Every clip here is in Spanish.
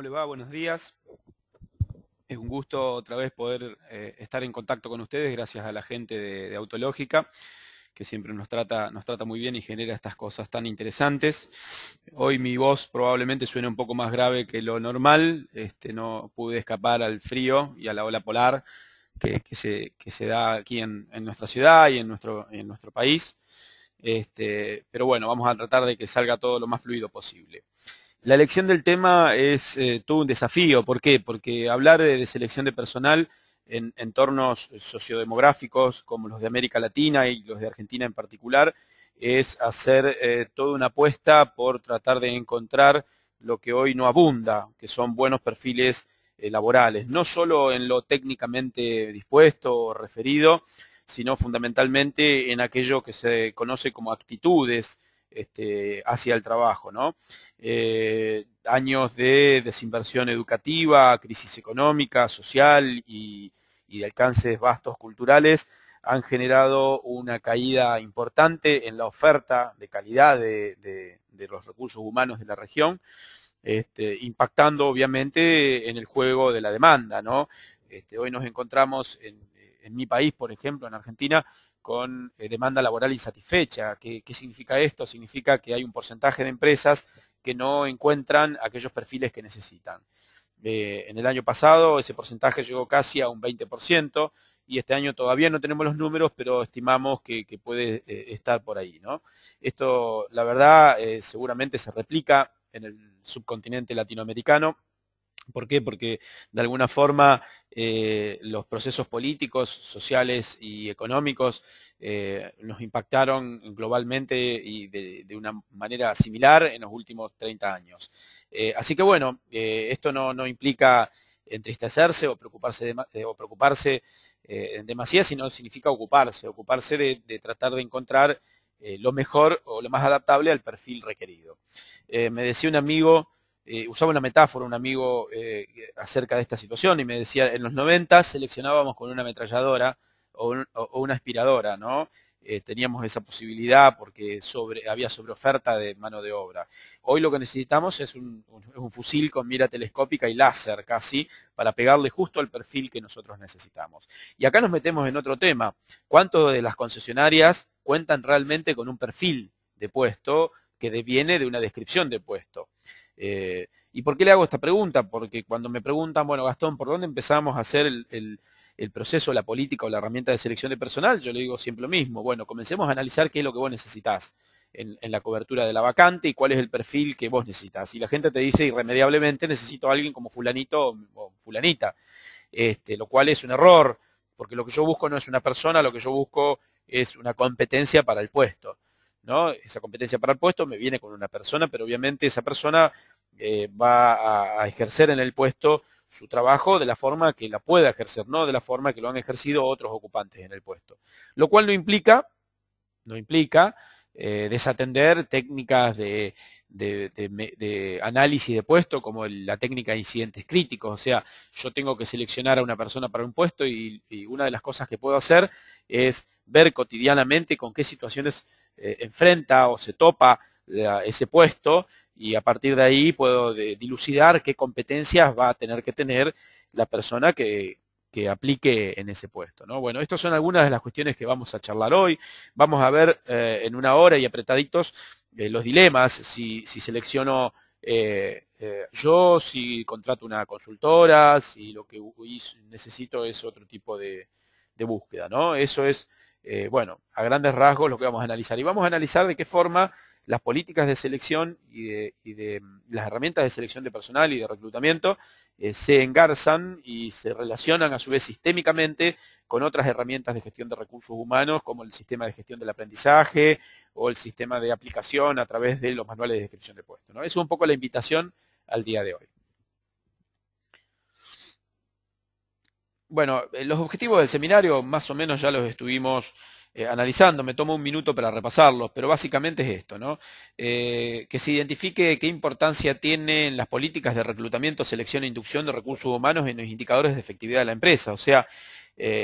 ¿Cómo le va? Buenos días. Es un gusto otra vez poder eh, estar en contacto con ustedes gracias a la gente de, Autológica, que siempre nos trata, nos trata muy bien y genera estas cosas tan interesantes. Hoy mi voz probablemente suene un poco más grave que lo normal. Este, no pude escapar al frío y a la ola polar que, se, da aquí en, nuestra ciudad y en nuestro, en nuestro país. Este, pero bueno, vamos a tratar de que salga todo lo más fluido posible. La elección del tema es eh, todo un desafío. ¿Por qué? Porque hablar de, selección de personal en entornos sociodemográficos como los de América Latina y los de Argentina en particular es hacer eh, toda una apuesta por tratar de encontrar lo que hoy no abunda, que son buenos perfiles eh, laborales, no solo en lo técnicamente dispuesto o referido, sino fundamentalmente en aquello que se conoce como actitudes, este, hacia el trabajo. Eh, años de desinversión educativa, crisis económica, social y, de alcances vastos culturales han generado una caída importante en la oferta de calidad de, los recursos humanos de la región, este, impactando obviamente en el juego de la demanda. Este, hoy nos encontramos en, en mi país, por ejemplo, en Argentina, con eh, demanda laboral insatisfecha. ¿Qué, significa esto? Significa que hay un porcentaje de empresas que no encuentran aquellos perfiles que necesitan. Eh, en el año pasado ese porcentaje llegó casi a un 20% y este año todavía no tenemos los números, pero estimamos que, puede eh, estar por ahí. ¿no? Esto, la verdad, seguramente se replica en el subcontinente latinoamericano. ¿Por qué? Porque de alguna forma eh, los procesos políticos, sociales y económicos eh, nos impactaron globalmente y de, una manera similar en los últimos 30 años. Eh, así que bueno, esto no, implica entristecerse o preocuparse, de, o preocuparse en demasía, sino significa ocuparse, ocuparse de, tratar de encontrar lo mejor o lo más adaptable al perfil requerido. me decía un amigo, eh, usaba una metáfora un amigo eh, acerca de esta situación y me decía, en los 90 seleccionábamos con una ametralladora o, una aspiradora, ¿no? Eh, teníamos esa posibilidad porque sobre, había sobreoferta de mano de obra. Hoy lo que necesitamos es un, fusil con mira telescópica y láser casi para pegarle justo al perfil que nosotros necesitamos. Y acá nos metemos en otro tema. ¿Cuánto de las concesionarias cuentan realmente con un perfil de puesto que viene de una descripción de puesto? Eh, ¿Y por qué le hago esta pregunta? Porque cuando me preguntan, bueno, Gastón, ¿por dónde empezamos a hacer el, proceso, la política o la herramienta de selección de personal? Yo le digo siempre lo mismo. Bueno, comencemos a analizar qué es lo que vos necesitas en, la cobertura de la vacante y cuál es el perfil que vos necesitas. Y la gente te dice irremediablemente, necesito a alguien como fulanito o fulanita, este, lo cual es un error, porque lo que yo busco no es una persona, lo que yo busco es una competencia para el puesto. Esa competencia para el puesto me viene con una persona, pero obviamente esa persona eh, va a, ejercer en el puesto su trabajo de la forma que la pueda ejercer, no de la forma que lo han ejercido otros ocupantes en el puesto. Lo cual no implica, no implica eh, desatender técnicas de, análisis de puesto como la técnica de incidentes críticos. O sea, yo tengo que seleccionar a una persona para un puesto y una de las cosas que puedo hacer es ver cotidianamente con qué situaciones eh, enfrenta o se topa ese puesto y a partir de ahí puedo dilucidar qué competencias va a tener que tener la persona que, aplique en ese puesto. ¿no? Bueno, estas son algunas de las cuestiones que vamos a charlar hoy. Vamos a ver eh, en una hora y apretaditos eh, los dilemas, si, selecciono yo, si contrato una consultora, si lo que necesito es otro tipo de, de búsqueda. ¿no? Eso es eh, bueno, a grandes rasgos lo que vamos a analizar. Y vamos a analizar de qué forma las políticas de selección y de, mm, las herramientas de selección de personal y de reclutamiento eh, se engarzan y se relacionan a su vez sistémicamente con otras herramientas de gestión de recursos humanos como el sistema de gestión del aprendizaje o el sistema de aplicación a través de los manuales de descripción de puestos. ¿no? es un poco la invitación al día de hoy. Bueno, eh, los objetivos del seminario más o menos ya los estuvimos eh, analizando, me tomo un minuto para repasarlos, pero básicamente es esto, ¿no? Eh, que se identifique qué importancia tienen las políticas de reclutamiento, selección e inducción de recursos humanos en los indicadores de efectividad de la empresa. O sea,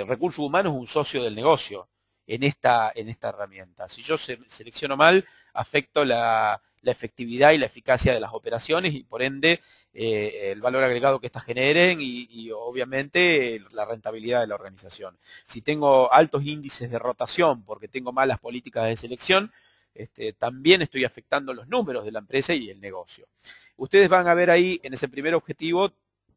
recursos humanos es un socio del negocio en esta, en esta herramienta. Si yo selecciono mal, afecto la, la efectividad y la eficacia de las operaciones y por ende eh, el valor agregado que éstas generen y, obviamente la rentabilidad de la organización. Si tengo altos índices de rotación porque tengo malas políticas de selección, este, también estoy afectando los números de la empresa y el negocio. Ustedes van a ver ahí en ese primer objetivo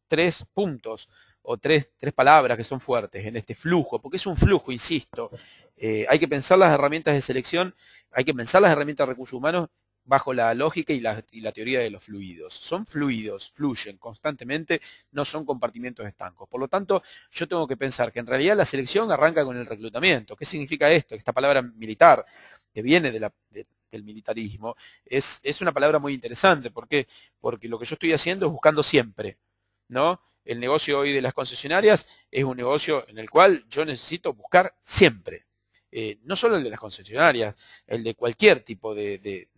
tres puntos o tres, tres palabras que son fuertes en este flujo, porque es un flujo, insisto. Eh, hay que pensar las herramientas de selección, hay que pensar las herramientas de recursos humanos bajo la lógica y la, teoría de los fluidos. Son fluidos, fluyen constantemente, no son compartimientos estancos. Por lo tanto, yo tengo que pensar que en realidad la selección arranca con el reclutamiento. ¿Qué significa esto? Esta palabra militar, que viene del militarismo, es, es, una palabra muy interesante. ¿Por qué? Porque lo que yo estoy haciendo es buscando siempre, ¿no? El negocio hoy de las concesionarias es un negocio en el cual yo necesito buscar siempre. Eh, no solo el de las concesionarias, el de cualquier tipo de,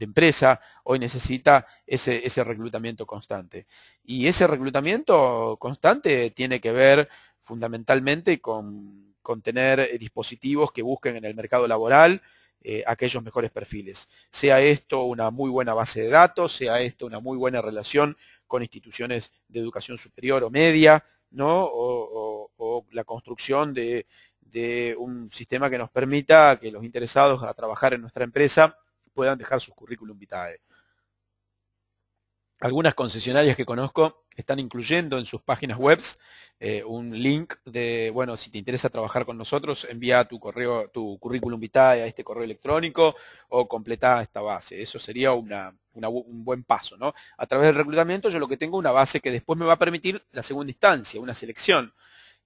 empresa, hoy necesita ese, reclutamiento constante. Y ese reclutamiento constante tiene que ver fundamentalmente con, tener dispositivos que busquen en el mercado laboral eh, aquellos mejores perfiles. Sea esto una muy buena base de datos, sea esto una muy buena relación con instituciones de educación superior o media, ¿no? o la construcción de de un sistema que nos permita que los interesados a trabajar en nuestra empresa puedan dejar sus currículum vitae. Algunas concesionarias que conozco están incluyendo en sus páginas web eh, un link de, bueno, si te interesa trabajar con nosotros, envía tu correo, tu currículum vitae a este correo electrónico o completa esta base. Eso sería un buen paso, ¿no? A través del reclutamiento yo lo que tengo una base que después me va a permitir la segunda instancia, una selección.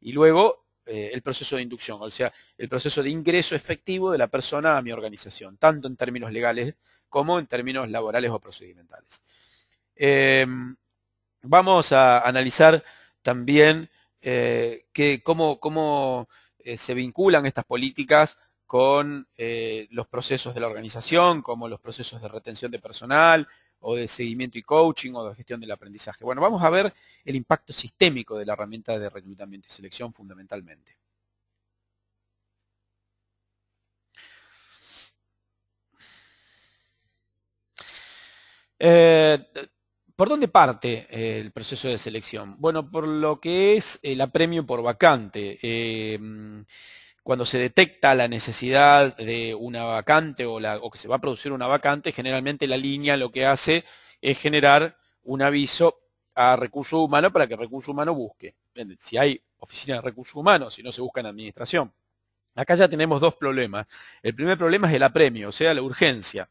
Y luego eh, el proceso de inducción, o sea, el proceso de ingreso efectivo de la persona a mi organización, tanto en términos legales como en términos laborales o procedimentales. Em, vamos a analizar también eh, cómo, eh, se vinculan estas políticas con los procesos de la organización, como los procesos de retención de personal, o de seguimiento y coaching o de gestión del aprendizaje. Bueno, vamos a ver el impacto sistémico de la herramienta de reclutamiento y selección fundamentalmente. Eh, ¿Por dónde parte eh, el proceso de selección? Bueno, por lo que es el apremio por vacante. Eh, cuando se detecta la necesidad de una vacante o, que se va a producir una vacante, generalmente la línea lo que hace es generar un aviso a recursos humanos para que recursos humanos busque. Si hay oficina de recursos humanos, si no se busca en administración. Acá ya tenemos dos problemas. El primer problema es el apremio, o sea, la urgencia.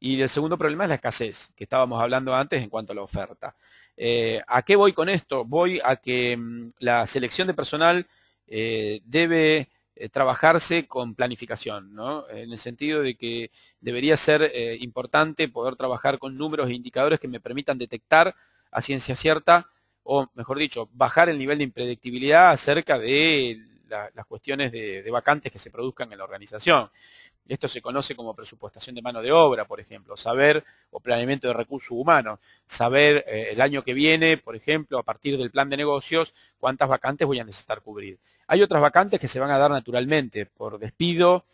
Y el segundo problema es la escasez, que estábamos hablando antes en cuanto a la oferta. Eh, ¿A qué voy con esto? Voy a que mm, la selección de personal eh, debe eh, trabajarse con planificación, ¿no? En el sentido de que debería ser eh, importante poder trabajar con números e indicadores que me permitan detectar a ciencia cierta, o mejor dicho, bajar el nivel de impredictibilidad acerca de las cuestiones de, vacantes que se produzcan en la organización. Esto se conoce como presupuestación de mano de obra, por ejemplo, saber, o planeamiento de recursos humanos, saber eh, el año que viene, por ejemplo, a partir del plan de negocios, cuántas vacantes voy a necesitar cubrir. Hay otras vacantes que se van a dar naturalmente por despido,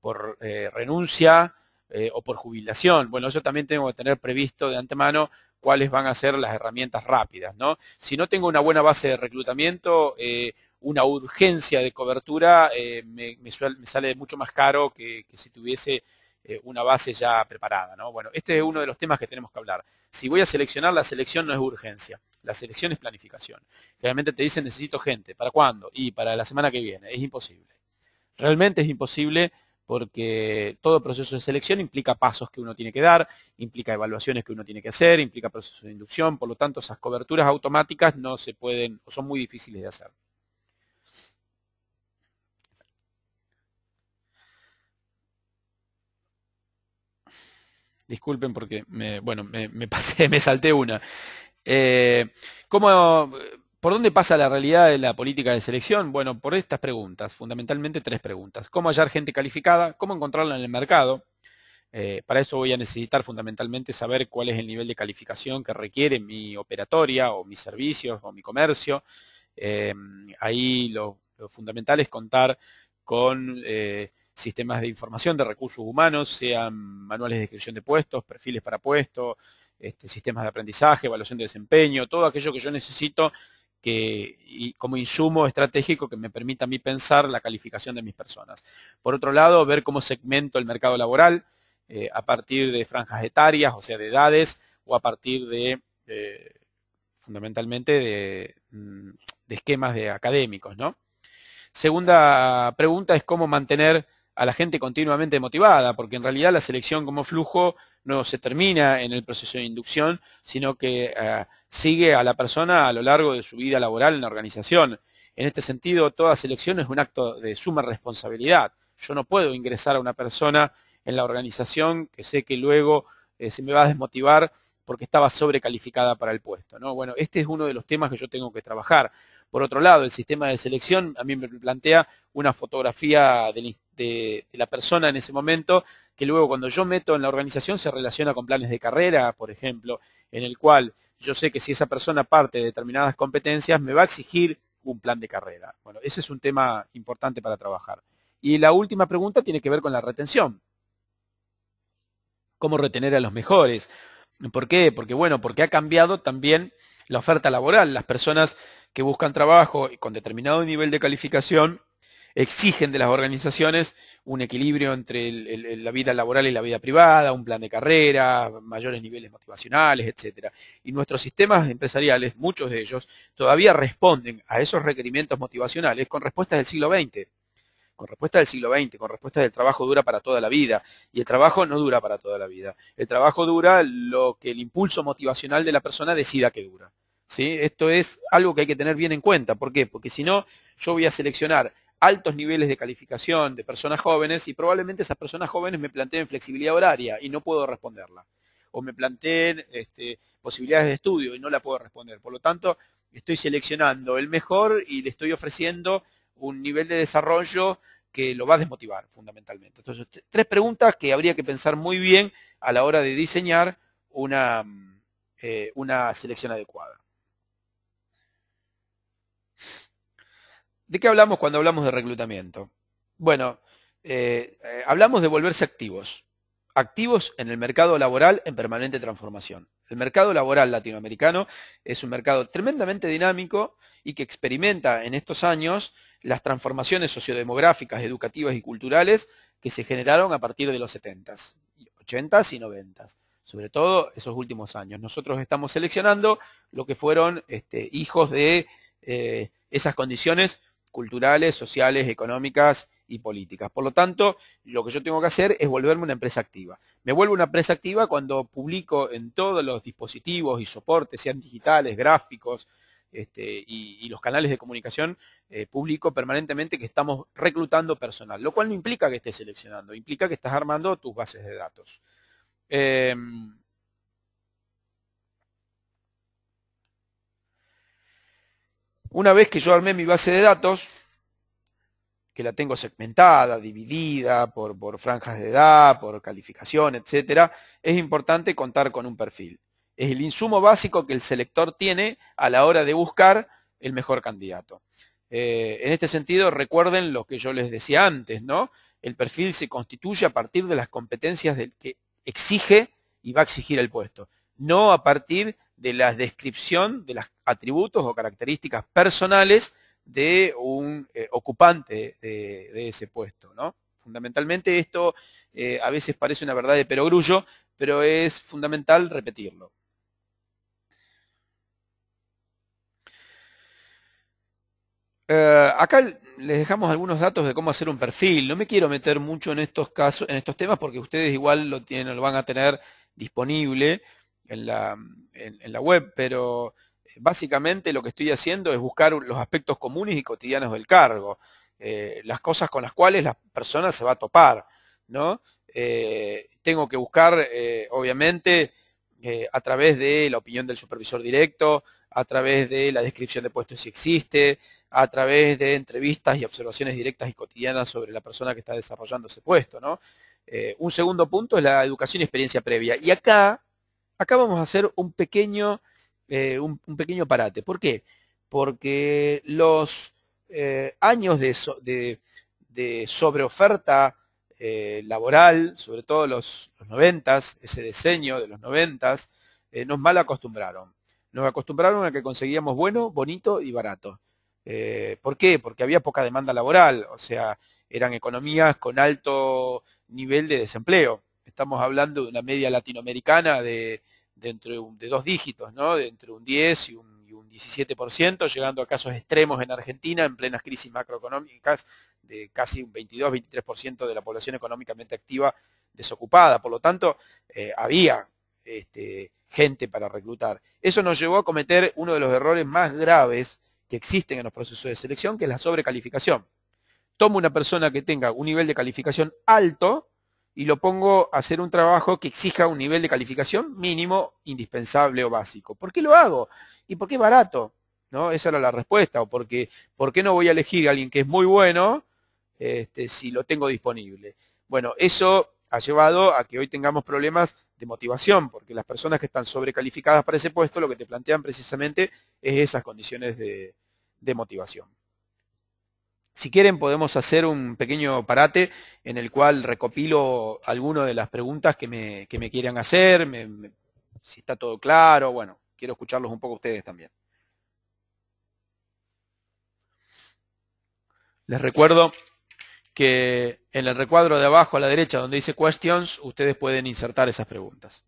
por eh, renuncia eh, o por jubilación. Bueno, yo también tengo que tener previsto de antemano cuáles van a ser las herramientas rápidas. ¿no? Si no tengo una buena base de reclutamiento, una urgencia de cobertura me, sale mucho más caro que, si tuviese una base ya preparada. ¿no? Bueno, este es uno de los temas que tenemos que hablar. Si voy a seleccionar, la selección no es urgencia. La selección es planificación. Realmente te dicen necesito gente. ¿Para cuándo? Y para la semana que viene. Es imposible. Realmente es imposible porque todo proceso de selección implica pasos que uno tiene que dar, implica evaluaciones que uno tiene que hacer, implica procesos de inducción, por lo tanto esas coberturas automáticas no se pueden o son muy difíciles de hacer. Disculpen porque me, bueno, me, pasé, me salté una. Eh, ¿Por dónde pasa la realidad de la política de selección? Bueno, por estas preguntas, fundamentalmente tres preguntas. ¿Cómo hallar gente calificada? ¿Cómo encontrarla en el mercado? Eh, para eso voy a necesitar fundamentalmente saber cuál es el nivel de calificación que requiere mi operatoria o mis servicios o mi comercio. Eh, ahí lo, fundamental es contar con sistemas de información de recursos humanos, sean manuales de descripción de puestos, perfiles para puestos, este, sistemas de aprendizaje, evaluación de desempeño, todo aquello que yo necesito que, y como insumo estratégico que me permita a mí pensar la calificación de mis personas. Por otro lado, ver cómo segmento el mercado laboral eh, a partir de franjas etarias, o sea, de edades, o a partir de, fundamentalmente, mm, de, esquemas de académicos. ¿no? Segunda pregunta es cómo mantener a la gente continuamente motivada, porque en realidad la selección como flujo no se termina en el proceso de inducción, sino que eh, sigue a la persona a lo largo de su vida laboral en la organización. En este sentido, toda selección es un acto de suma responsabilidad. Yo no puedo ingresar a una persona en la organización que sé que luego eh, se me va a desmotivar porque estaba sobrecalificada para el puesto. ¿no? Bueno, este es uno de los temas que yo tengo que trabajar. Por otro lado, el sistema de selección a mí me plantea una fotografía de, la persona en ese momento, que luego cuando yo meto en la organización se relaciona con planes de carrera, por ejemplo, en el cual yo sé que si esa persona parte de determinadas competencias, me va a exigir un plan de carrera. Bueno, ese es un tema importante para trabajar. Y la última pregunta tiene que ver con la retención. ¿Cómo retener a los mejores? ¿Por qué? Porque bueno, porque ha cambiado también la oferta laboral. Las personas que buscan trabajo con determinado nivel de calificación exigen de las organizaciones un equilibrio entre la vida laboral y la vida privada, un plan de carrera, mayores niveles motivacionales, etc. Y nuestros sistemas empresariales, muchos de ellos, todavía responden a esos requerimientos motivacionales con respuestas del siglo XX con respuestas del siglo XX, con respuestas del trabajo dura para toda la vida. Y el trabajo no dura para toda la vida. El trabajo dura lo que el impulso motivacional de la persona decida que dura. ¿sí? Esto es algo que hay que tener bien en cuenta. ¿Por qué? Porque si no, yo voy a seleccionar altos niveles de calificación de personas jóvenes y probablemente esas personas jóvenes me planteen flexibilidad horaria y no puedo responderla. O me planteen este, posibilidades de estudio y no la puedo responder. Por lo tanto, estoy seleccionando el mejor y le estoy ofreciendo un nivel de desarrollo que lo va a desmotivar fundamentalmente. Entonces, tres preguntas que habría que pensar muy bien a la hora de diseñar una, eh, una selección adecuada. ¿De qué hablamos cuando hablamos de reclutamiento? Bueno, eh, eh, hablamos de volverse activos. Activos en el mercado laboral en permanente transformación. El mercado laboral latinoamericano es un mercado tremendamente dinámico y que experimenta en estos años las transformaciones sociodemográficas, educativas y culturales que se generaron a partir de los 70s, 80s y 90s sobre todo esos últimos años. Nosotros estamos seleccionando lo que fueron este, hijos de eh, esas condiciones culturales, sociales, económicas y políticas. Por lo tanto, lo que yo tengo que hacer es volverme una empresa activa. Me vuelvo una empresa activa cuando publico en todos los dispositivos y soportes, sean digitales, gráficos, este, y, los canales de comunicación, eh, permanentemente que estamos reclutando personal, lo cual no implica que estés seleccionando, implica que estás armando tus bases de datos. Em, Una vez que yo armé mi base de datos, que la tengo segmentada, dividida por, franjas de edad, por calificación, etc., es importante contar con un perfil. Es el insumo básico que el selector tiene a la hora de buscar el mejor candidato. Eh, en este sentido, recuerden lo que yo les decía antes, ¿no? El perfil se constituye a partir de las competencias del que exige y va a exigir el puesto, no a partir de la descripción de los atributos o características personales de un eh, ocupante de, ese puesto. ¿no? Fundamentalmente esto eh, a veces parece una verdad de perogrullo, pero es fundamental repetirlo. Eh, acá les dejamos algunos datos de cómo hacer un perfil. No me quiero meter mucho en estos casos, en estos temas, porque ustedes igual lo tienen, lo van a tener disponible en la, en, la web, pero eh, básicamente lo que estoy haciendo es buscar los aspectos comunes y cotidianos del cargo, eh, las cosas con las cuales la persona se va a topar, ¿no? Eh, tengo que buscar, obviamente, a través de la opinión del supervisor directo, a través de la descripción de puestos si existe, a través de entrevistas y observaciones directas y cotidianas sobre la persona que está desarrollando ese puesto, ¿no? un segundo punto es la educación y experiencia previa. Y acá Acá vamos a hacer un pequeño, eh, un, pequeño parate. ¿Por qué? Porque los eh, años de, sobreoferta eh, laboral, sobre todo los, los 90, ese diseño de los 90, eh, nos mal acostumbraron. Nos acostumbraron a que conseguíamos bueno, bonito y barato. ¿Por qué? Porque había poca demanda laboral, o sea, eran economías con alto nivel de desempleo. Estamos hablando de una media latinoamericana de, de, de dos dígitos, ¿no? De entre un 10 y un 17%, llegando a casos extremos en Argentina, en plenas crisis macroeconómicas, de casi un 22-23% de la población económicamente activa desocupada. Por lo tanto, eh, había este, gente para reclutar. Eso nos llevó a cometer uno de los errores más graves que existen en los procesos de selección, que es la sobrecalificación. Tomo una persona que tenga un nivel de calificación alto y lo pongo a hacer un trabajo que exija un nivel de calificación mínimo, indispensable o básico. ¿Por qué lo hago? ¿Y por qué barato? ¿No? Esa era la respuesta. O porque, ¿por qué no voy a elegir a alguien que es muy bueno este, si lo tengo disponible? Bueno, eso ha llevado a que hoy tengamos problemas de motivación, porque las personas que están sobrecalificadas para ese puesto lo que te plantean precisamente es esas condiciones de motivación. Si quieren podemos hacer un pequeño parate en el cual recopilo algunas de las preguntas que me, que me quieran hacer, si está todo claro, bueno, quiero escucharlos un poco ustedes también. Les recuerdo que en el recuadro de abajo a la derecha donde dice questions, ustedes pueden insertar esas preguntas.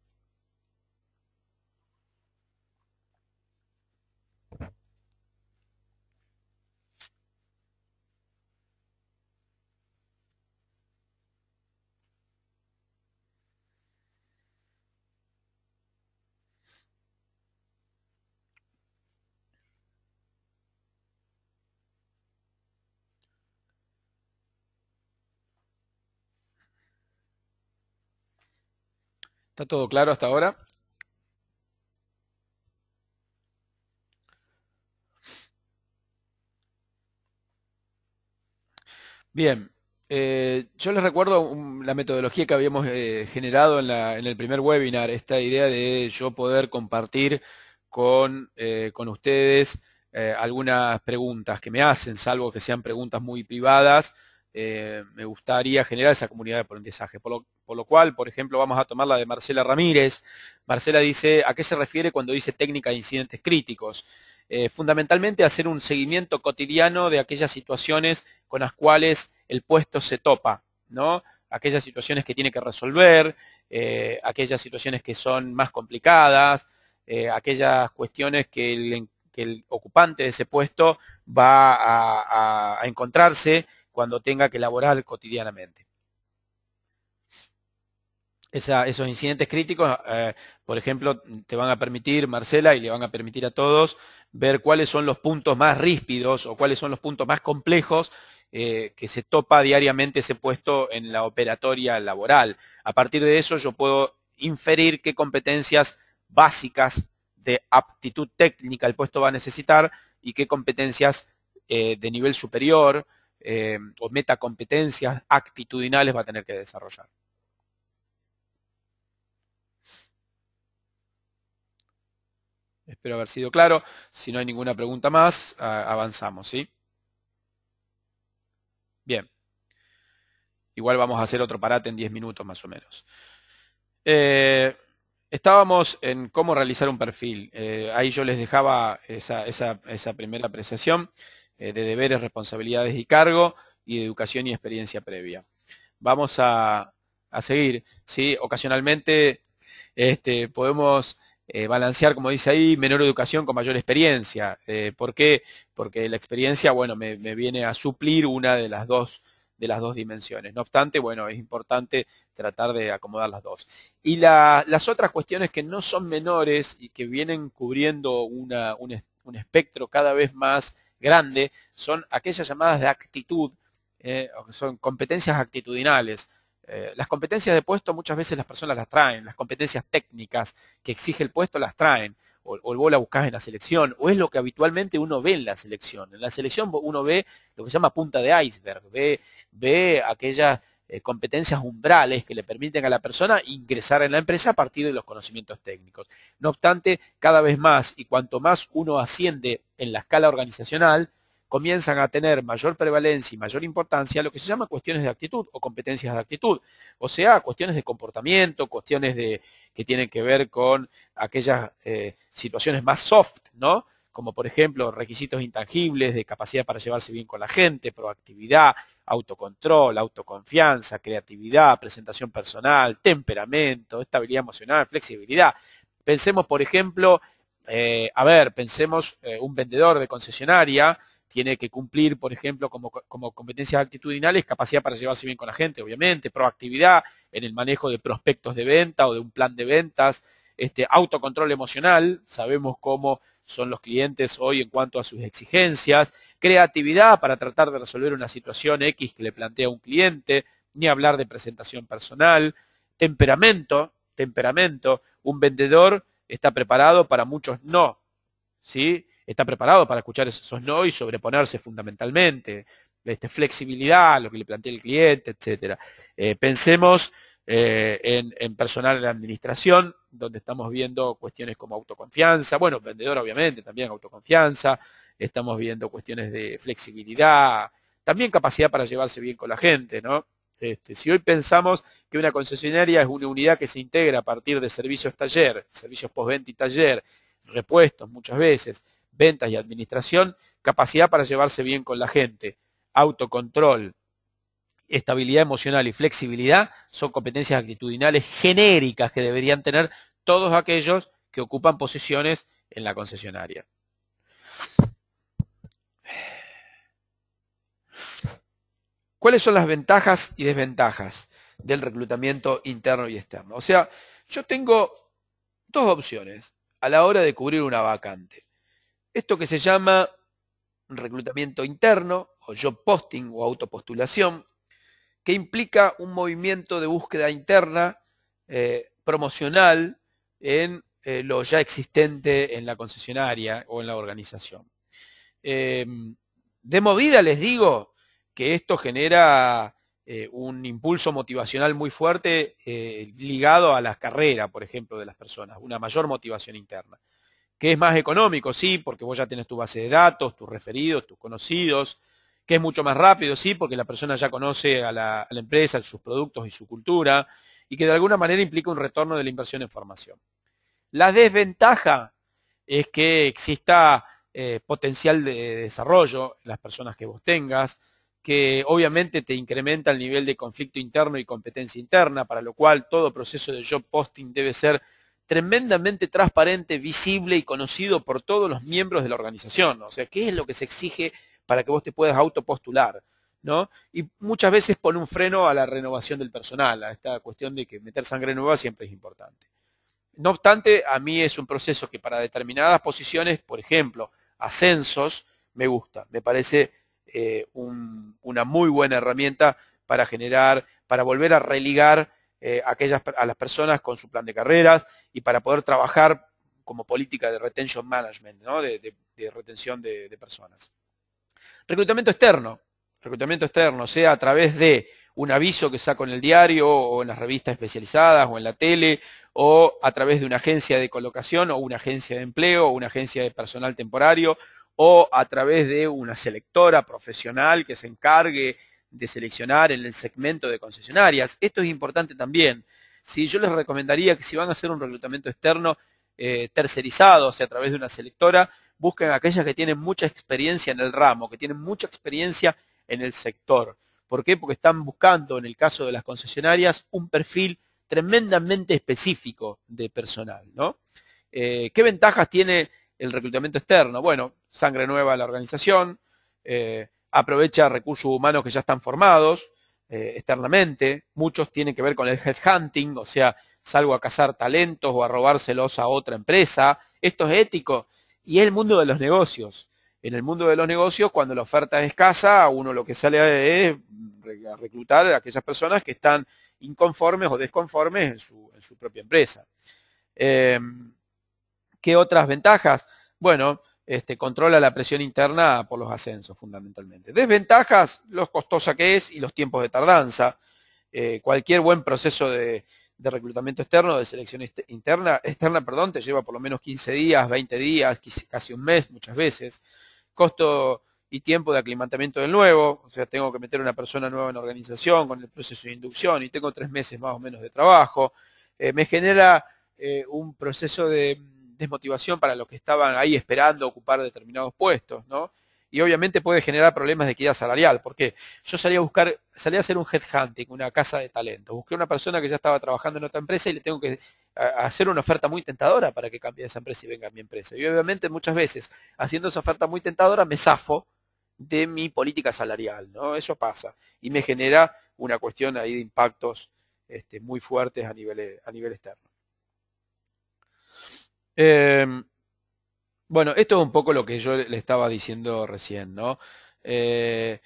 ¿Está todo claro hasta ahora? Bien, eh, yo les recuerdo la metodología que habíamos eh, generado en, el primer webinar, esta idea de yo poder compartir con, eh, con ustedes algunas preguntas que me hacen, salvo que sean preguntas muy privadas, me gustaría generar esa comunidad de aprendizaje. Por lo, por lo cual, por ejemplo, vamos a tomar la de Marcela Ramírez. Marcela dice, ¿a qué se refiere cuando dice técnica de incidentes críticos? Eh, fundamentalmente hacer un seguimiento cotidiano de aquellas situaciones con las cuales el puesto se topa, ¿no? Aquellas situaciones que tiene que resolver, eh, aquellas situaciones que son más complicadas, eh, aquellas cuestiones que el, ocupante de ese puesto va a encontrarse cuando tenga que elaborar cotidianamente esos incidentes críticos, eh, por ejemplo, te van a permitir, Marcela, y le van a permitir a todos ver cuáles son los puntos más ríspidos o cuáles son los puntos más complejos eh, que se topa diariamente ese puesto en la operatoria laboral. A partir de eso yo puedo inferir qué competencias básicas de aptitud técnica el puesto va a necesitar y qué competencias eh, de nivel superior o metacompetencias actitudinales va a tener que desarrollar. Espero haber sido claro. Si no hay ninguna pregunta más, avanzamos, ¿sí? Bien. Igual vamos a hacer otro parate en 10 minutos más o menos. Eh, estábamos en cómo realizar un perfil. Eh, ahí yo les dejaba esa, primera apreciación eh, de deberes, responsabilidades y cargo y de educación y experiencia previa. Vamos a, a seguir. ¿sí? Ocasionalmente este, podemos eh, balancear, como dice ahí, menor educación con mayor experiencia. Eh, ¿Por qué? Porque la experiencia, bueno, me, viene a suplir una de las dos de las dos dimensiones. No obstante, bueno, es importante tratar de acomodar las dos. Y las otras cuestiones que no son menores y que vienen cubriendo un, un, espectro cada vez más grande son aquellas llamadas de actitud, eh, son competencias actitudinales. Eh, las competencias de puesto muchas veces las personas las traen, las competencias técnicas que exige el puesto las traen, o, o vos la buscás en la selección, o es lo que habitualmente uno ve en la selección. En la selección uno ve lo que se llama punta de iceberg, ve, ve aquellas eh, competencias umbrales que le permiten a la persona ingresar en la empresa a partir de los conocimientos técnicos. No obstante, cada vez más y cuanto más uno asciende en la escala organizacional, comienzan a tener mayor prevalencia y mayor importancia lo que se llama cuestiones de actitud o competencias de actitud, o sea, cuestiones de comportamiento, cuestiones de, que tienen que ver con aquellas eh, situaciones más soft, ¿no? Como por ejemplo requisitos intangibles de capacidad para llevarse bien con la gente, proactividad, autocontrol, autoconfianza, creatividad, presentación personal, temperamento, estabilidad emocional, flexibilidad. Pensemos, por ejemplo, eh, a ver, pensemos eh, un vendedor de concesionaria tiene que cumplir, por ejemplo, como, competencias actitudinales, capacidad para llevarse bien con la gente, obviamente, proactividad en el manejo de prospectos de venta o de un plan de ventas, este, autocontrol emocional, sabemos cómo son los clientes hoy en cuanto a sus exigencias, creatividad para tratar de resolver una situación X que le plantea un cliente, ni hablar de presentación personal, temperamento, temperamento, un vendedor está preparado para muchos no, ¿sí? está preparado para escuchar esos no y sobreponerse fundamentalmente. Este, flexibilidad, lo que le plantea el cliente, etc. Eh, pensemos eh, en, personal de administración, donde estamos viendo cuestiones como autoconfianza, bueno, vendedor obviamente, también autoconfianza, estamos viendo cuestiones de flexibilidad, también capacidad para llevarse bien con la gente, ¿no? Este, si hoy pensamos que una concesionaria es una unidad que se integra a partir de servicios taller, servicios postventa y taller, repuestos muchas veces, ventas y administración, capacidad para llevarse bien con la gente, autocontrol, estabilidad emocional y flexibilidad son competencias actitudinales genéricas que deberían tener todos aquellos que ocupan posiciones en la concesionaria. ¿Cuáles son las ventajas y desventajas del reclutamiento interno y externo? O sea, yo tengo dos opciones a la hora de cubrir una vacante. Esto que se llama reclutamiento interno o job posting o autopostulación, que implica un movimiento de búsqueda interna eh, promocional en eh, lo ya existente en la concesionaria o en la organización. Em, de movida les digo que esto genera eh, un impulso motivacional muy fuerte ligado a la carrera, por ejemplo, de las personas, una mayor motivación interna que es más económico, sí, porque vos ya tenés tu base de datos, tus referidos, tus conocidos, que es mucho más rápido, sí, porque la persona ya conoce a la, empresa, sus productos y su cultura, y que de alguna manera implica un retorno de la inversión en formación. La desventaja es que exista eh, potencial de desarrollo en las personas que vos tengas, que obviamente te incrementa el nivel de conflicto interno y competencia interna, para lo cual todo proceso de job posting debe ser tremendamente transparente, visible y conocido por todos los miembros de la organización. O sea, ¿qué es lo que se exige para que vos te puedas autopostular? ¿no? Y muchas veces pone un freno a la renovación del personal, a esta cuestión de que meter sangre nueva siempre es importante. No obstante, a mí es un proceso que para determinadas posiciones, por ejemplo, ascensos, me gusta. Me parece eh, una muy buena herramienta para generar, para volver a religar eh, aquellas, a las personas con su plan de carreras y para poder trabajar como política de retention management, de, retención de, personas. Reclutamiento externo, reclutamiento externo, sea a través de un aviso que saco en el diario o en las revistas especializadas o en la tele o a través de una agencia de colocación o una agencia de empleo o una agencia de personal temporario o a través de una selectora profesional que se encargue de seleccionar en el segmento de concesionarias. Esto es importante también. Si Yo les recomendaría que si van a hacer un reclutamiento externo eh, tercerizado, o sea, a través de una selectora, busquen aquellas que tienen mucha experiencia en el ramo, que tienen mucha experiencia en el sector. ¿Por qué? Porque están buscando, en el caso de las concesionarias, un perfil tremendamente específico de personal. ¿no? Eh, ¿Qué ventajas tiene el reclutamiento externo? Bueno, sangre nueva a la organización, eh, aprovecha recursos humanos que ya están formados eh, externamente, muchos tienen que ver con el headhunting, o sea, salgo a cazar talentos o a robárselos a otra empresa, esto es ético y el mundo de los negocios. En el mundo de los negocios, cuando la oferta es escasa, uno lo que sale es reclutar a aquellas personas que están inconformes o desconformes en su, propia empresa. Em, ¿Qué otras ventajas? Bueno, este, controla la presión interna por los ascensos fundamentalmente. Desventajas, lo costosa que es y los tiempos de tardanza. Eh, cualquier buen proceso de, reclutamiento externo, de selección interna, externa, perdón, te lleva por lo menos 15 días, 20 días, casi un mes muchas veces. Costo y tiempo de aclimatamiento del nuevo, o sea, tengo que meter una persona nueva en la organización con el proceso de inducción y tengo tres meses más o menos de trabajo. Eh, me genera eh, un proceso de desmotivación para los que estaban ahí esperando ocupar determinados puestos, ¿no? y obviamente puede generar problemas de equidad salarial, porque yo salí a buscar, salí a hacer un headhunting, una casa de talento, busqué una persona que ya estaba trabajando en otra empresa y le tengo que hacer una oferta muy tentadora para que cambie esa empresa y venga a mi empresa. Y obviamente muchas veces, haciendo esa oferta muy tentadora, me zafo de mi política salarial, ¿no? Eso pasa y me genera una cuestión ahí de impactos este, muy fuertes a nivel, a nivel externo. Em, bueno, esto es un poco lo que yo le estaba diciendo recién, ¿no? Eh,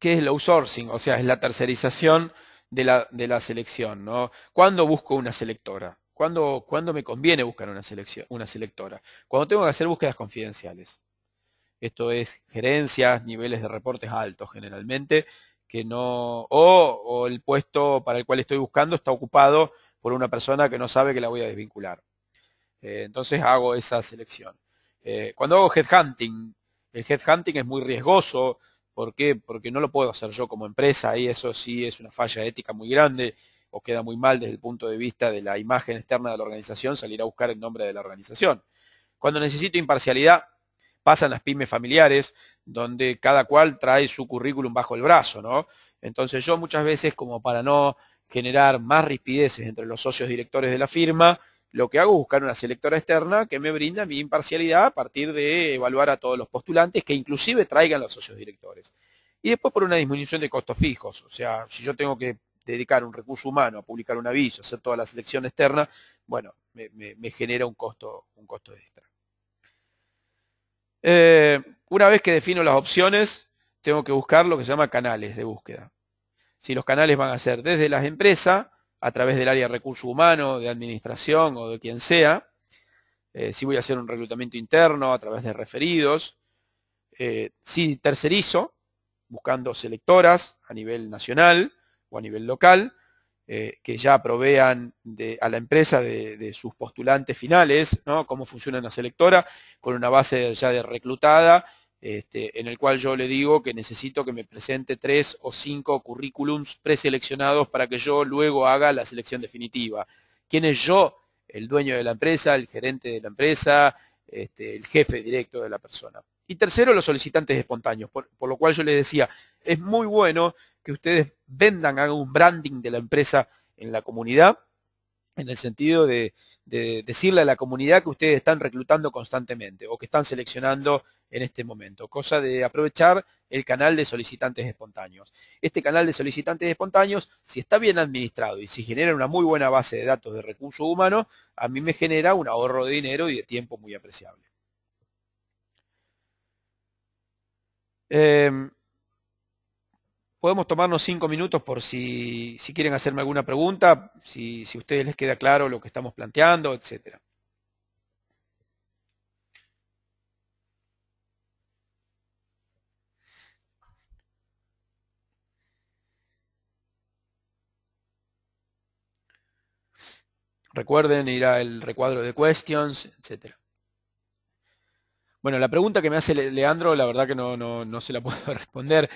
¿Qué es el outsourcing? O sea, es la tercerización de la, de la selección, ¿no? ¿Cuándo busco una selectora? ¿Cuándo, me conviene buscar una, selección, una selectora? Cuando tengo que hacer búsquedas confidenciales. Esto es gerencias, niveles de reportes altos generalmente, que no, o el puesto para el cual estoy buscando está ocupado por una persona que no sabe que la voy a desvincular. Eh, entonces hago esa selección. Eh, cuando hago headhunting, el headhunting es muy riesgoso. ¿Por qué? Porque no lo puedo hacer yo como empresa y eso sí es una falla ética muy grande o queda muy mal desde el punto de vista de la imagen externa de la organización salir a buscar el nombre de la organización. Cuando necesito imparcialidad, pasan las pymes familiares, donde cada cual trae su currículum bajo el brazo, ¿no? Entonces yo muchas veces, como para no generar más rispideces entre los socios directores de la firma, lo que hago es buscar una selectora externa que me brinda mi imparcialidad a partir de evaluar a todos los postulantes que inclusive traigan los socios directores. Y después por una disminución de costos fijos. O sea, si yo tengo que dedicar un recurso humano a publicar un aviso, hacer toda la selección externa, bueno, me, genera un costo, un costo extra. Eh, una vez que defino las opciones, tengo que buscar lo que se llama canales de búsqueda. Si los canales van a ser desde las empresas, a través del área de recursos humanos, de administración o de quien sea. Eh, si voy a hacer un reclutamiento interno a través de referidos. Eh, si tercerizo, buscando selectoras a nivel nacional o a nivel local, eh, que ya provean a la empresa de, sus postulantes finales, ¿no? cómo funciona una selectora, con una base ya de reclutada este, en el cual yo le digo que necesito que me presente tres o cinco currículums preseleccionados para que yo luego haga la selección definitiva. ¿Quién es yo? El dueño de la empresa, el gerente de la empresa, este, el jefe directo de la persona. Y tercero, los solicitantes espontáneos, por, por, lo cual yo les decía, es muy bueno que ustedes vendan, hagan un branding de la empresa en la comunidad, en el sentido de, decirle a la comunidad que ustedes están reclutando constantemente o que están seleccionando en este momento, cosa de aprovechar el canal de solicitantes espontáneos. Este canal de solicitantes espontáneos, si está bien administrado y si genera una muy buena base de datos de recursos humanos, a mí me genera un ahorro de dinero y de tiempo muy apreciable. Em, podemos tomarnos cinco minutos por si, quieren hacerme alguna pregunta, si, si a ustedes les queda claro lo que estamos planteando, etcétera. Recuerden ir al recuadro de questions, etc. Bueno, la pregunta que me hace Leandro, la verdad que no, no, se la puedo responder.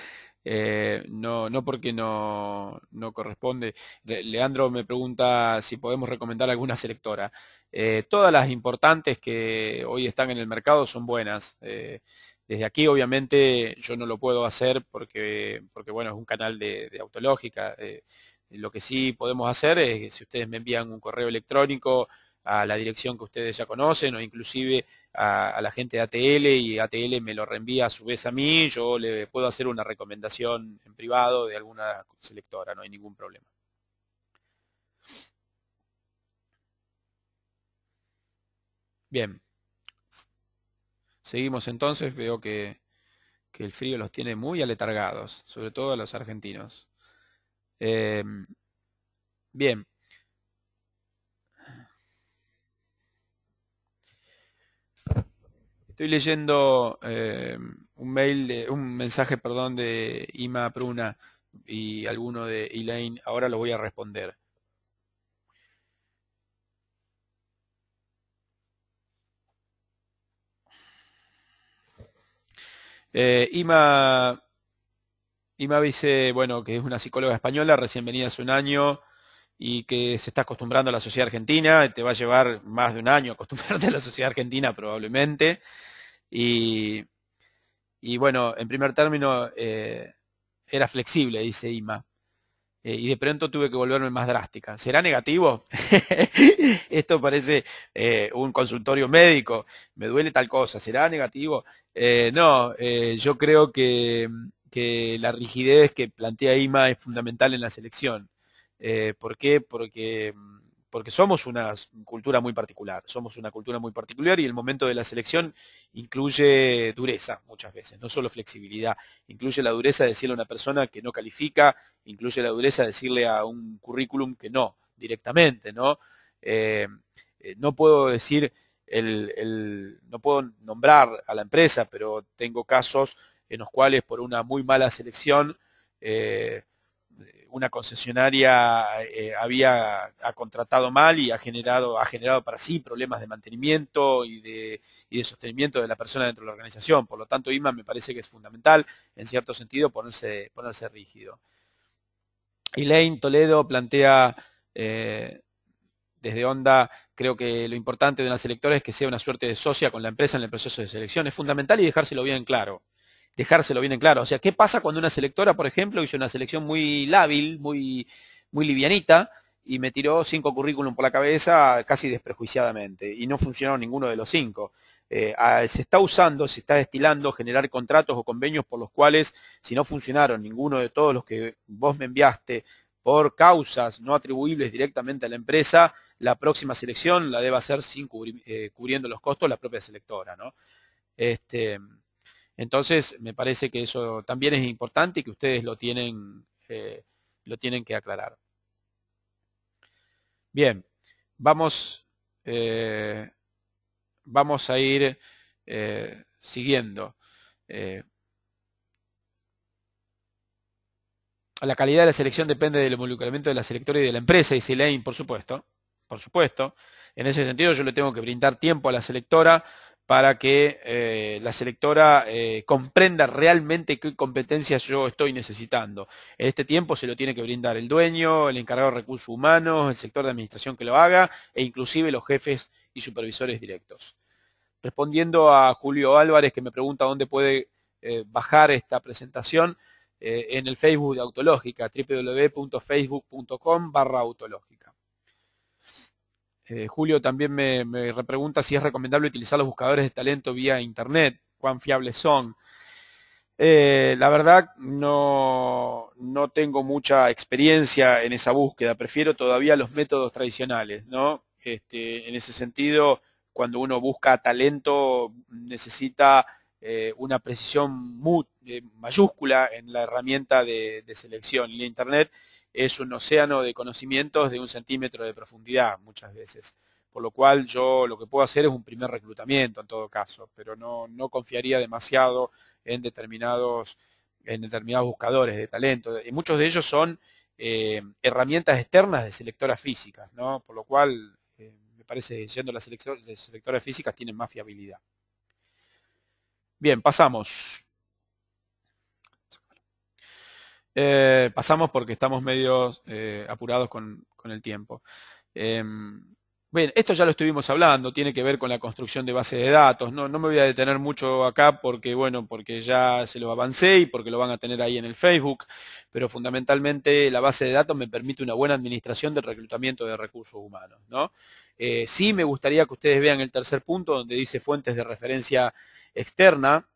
Eh, no, no porque no, no corresponde. Leandro me pregunta si podemos recomendar alguna selectora. Eh, todas las importantes que hoy están en el mercado son buenas. Eh, desde aquí, obviamente, yo no lo puedo hacer porque, porque bueno, es un canal de, de autológica. Lo que sí podemos hacer es si ustedes me envían un correo electrónico a la dirección que ustedes ya conocen o inclusive a, la gente de ATL y ATL me lo reenvía a su vez a mí, yo le puedo hacer una recomendación en privado de alguna selectora, no hay ningún problema. Bien. Seguimos entonces, veo que, que el frío los tiene muy aletargados, sobre todo a los argentinos. Em, bien. Estoy leyendo em, un mail, un mensaje, perdón, de Ima Pruna y alguno de Elaine. Ahora lo voy a responder. Eh, Ima, Ima dice, bueno, que es una psicóloga española, recién venida hace un año y que se está acostumbrando a la sociedad argentina, te va a llevar más de un año acostumbrarte a la sociedad argentina probablemente. Y, y bueno, en primer término, eh, era flexible, dice Ima. Eh, y de pronto tuve que volverme más drástica. ¿Será negativo? Esto parece eh, un consultorio médico. Me duele tal cosa. ¿Será negativo? no, yo creo que, que, la rigidez que plantea Ima es fundamental en la selección. ¿Por qué? Porque porque somos una cultura muy particular, somos una cultura muy particular y el momento de la selección incluye dureza muchas veces, no solo flexibilidad, incluye la dureza de decirle a una persona que no califica, incluye la dureza de decirle a un currículum que no, directamente, ¿no? Eh, eh, no puedo decir, el, no puedo nombrar a la empresa, pero tengo casos en los cuales por una muy mala selección, eh, una concesionaria eh, había ha contratado mal y ha generado, ha generado para sí problemas de mantenimiento y de, de, sostenimiento de la persona dentro de la organización. Por lo tanto, IMA me parece que es fundamental, en cierto sentido, ponerse, ponerse rígido. Elaine Toledo plantea eh, desde Onda, creo que lo importante de una selectora es que sea una suerte de socia con la empresa en el proceso de selección. Es fundamental y dejárselo bien claro dejárselo bien en claro. O sea, ¿qué pasa cuando una selectora, por ejemplo, hizo una selección muy lábil, muy, muy livianita, y me tiró cinco currículum por la cabeza casi desprejuiciadamente, y no funcionaron ninguno de los cinco? Eh, se está usando, se está destilando generar contratos o convenios por los cuales, si no funcionaron ninguno de todos los que vos me enviaste por causas no atribuibles directamente a la empresa, la próxima selección la deba hacer sin eh, cubriendo los costos la propia selectora. ¿no? Este, entonces, me parece que eso también es importante y que ustedes lo tienen, eh, lo tienen que aclarar. Bien, vamos, eh, vamos a ir eh, siguiendo. la calidad de la selección depende del involucramiento de la selectora y de la empresa, dice Lane, por supuesto. Por supuesto. En ese sentido, yo le tengo que brindar tiempo a la selectora para que eh, la selectora eh, comprenda realmente qué competencias yo estoy necesitando. Este tiempo se lo tiene que brindar el dueño, el encargado de recursos humanos, el sector de administración que lo haga e inclusive los jefes y supervisores directos. Respondiendo a Julio Álvarez que me pregunta dónde puede eh, bajar esta presentación, en el Facebook de Autológica, www.facebook.com barra autológica. Eh, Julio también me, repregunta si es recomendable utilizar los buscadores de talento vía internet, cuán fiables son. Eh, la verdad no, no, tengo mucha experiencia en esa búsqueda, prefiero todavía los métodos tradicionales, ¿no? Este, en ese sentido, cuando uno busca talento, necesita eh, una precisión mayúscula en la herramienta de, de selección. Y la Internet es un océano de conocimientos de un centímetro de profundidad muchas veces. Por lo cual yo lo que puedo hacer es un primer reclutamiento en todo caso, pero no, no confiaría demasiado en determinados, en determinados buscadores de talento. Y muchos de ellos son eh, herramientas externas de selectoras físicas, ¿no? por lo cual eh, me parece yendo las selectoras físicas tienen más fiabilidad. Bien, pasamos. Eh, pasamos porque estamos medio eh, apurados con, el tiempo. Em, bien, esto ya lo estuvimos hablando, tiene que ver con la construcción de base de datos. No, no me voy a detener mucho acá porque, bueno, porque ya se lo avancé y porque lo van a tener ahí en el Facebook, pero fundamentalmente la base de datos me permite una buena administración del reclutamiento de recursos humanos. ¿no? Eh, sí me gustaría que ustedes vean el tercer punto donde dice fuentes de referencia externa,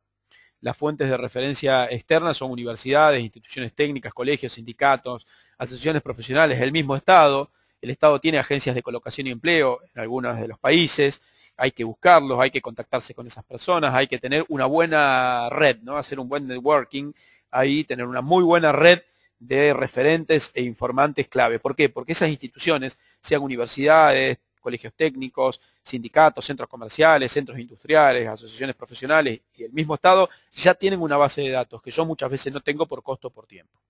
las fuentes de referencia externas son universidades, instituciones técnicas, colegios, sindicatos, asociaciones profesionales, el mismo Estado. El Estado tiene agencias de colocación y empleo en algunos de los países. Hay que buscarlos, hay que contactarse con esas personas, hay que tener una buena red, ¿no? Hacer un buen networking, ahí tener una muy buena red de referentes e informantes clave. ¿Por qué? Porque esas instituciones, sean universidades, colegios técnicos, sindicatos, centros comerciales, centros industriales, asociaciones profesionales y el mismo Estado ya tienen una base de datos que yo muchas veces no tengo por costo o por tiempo.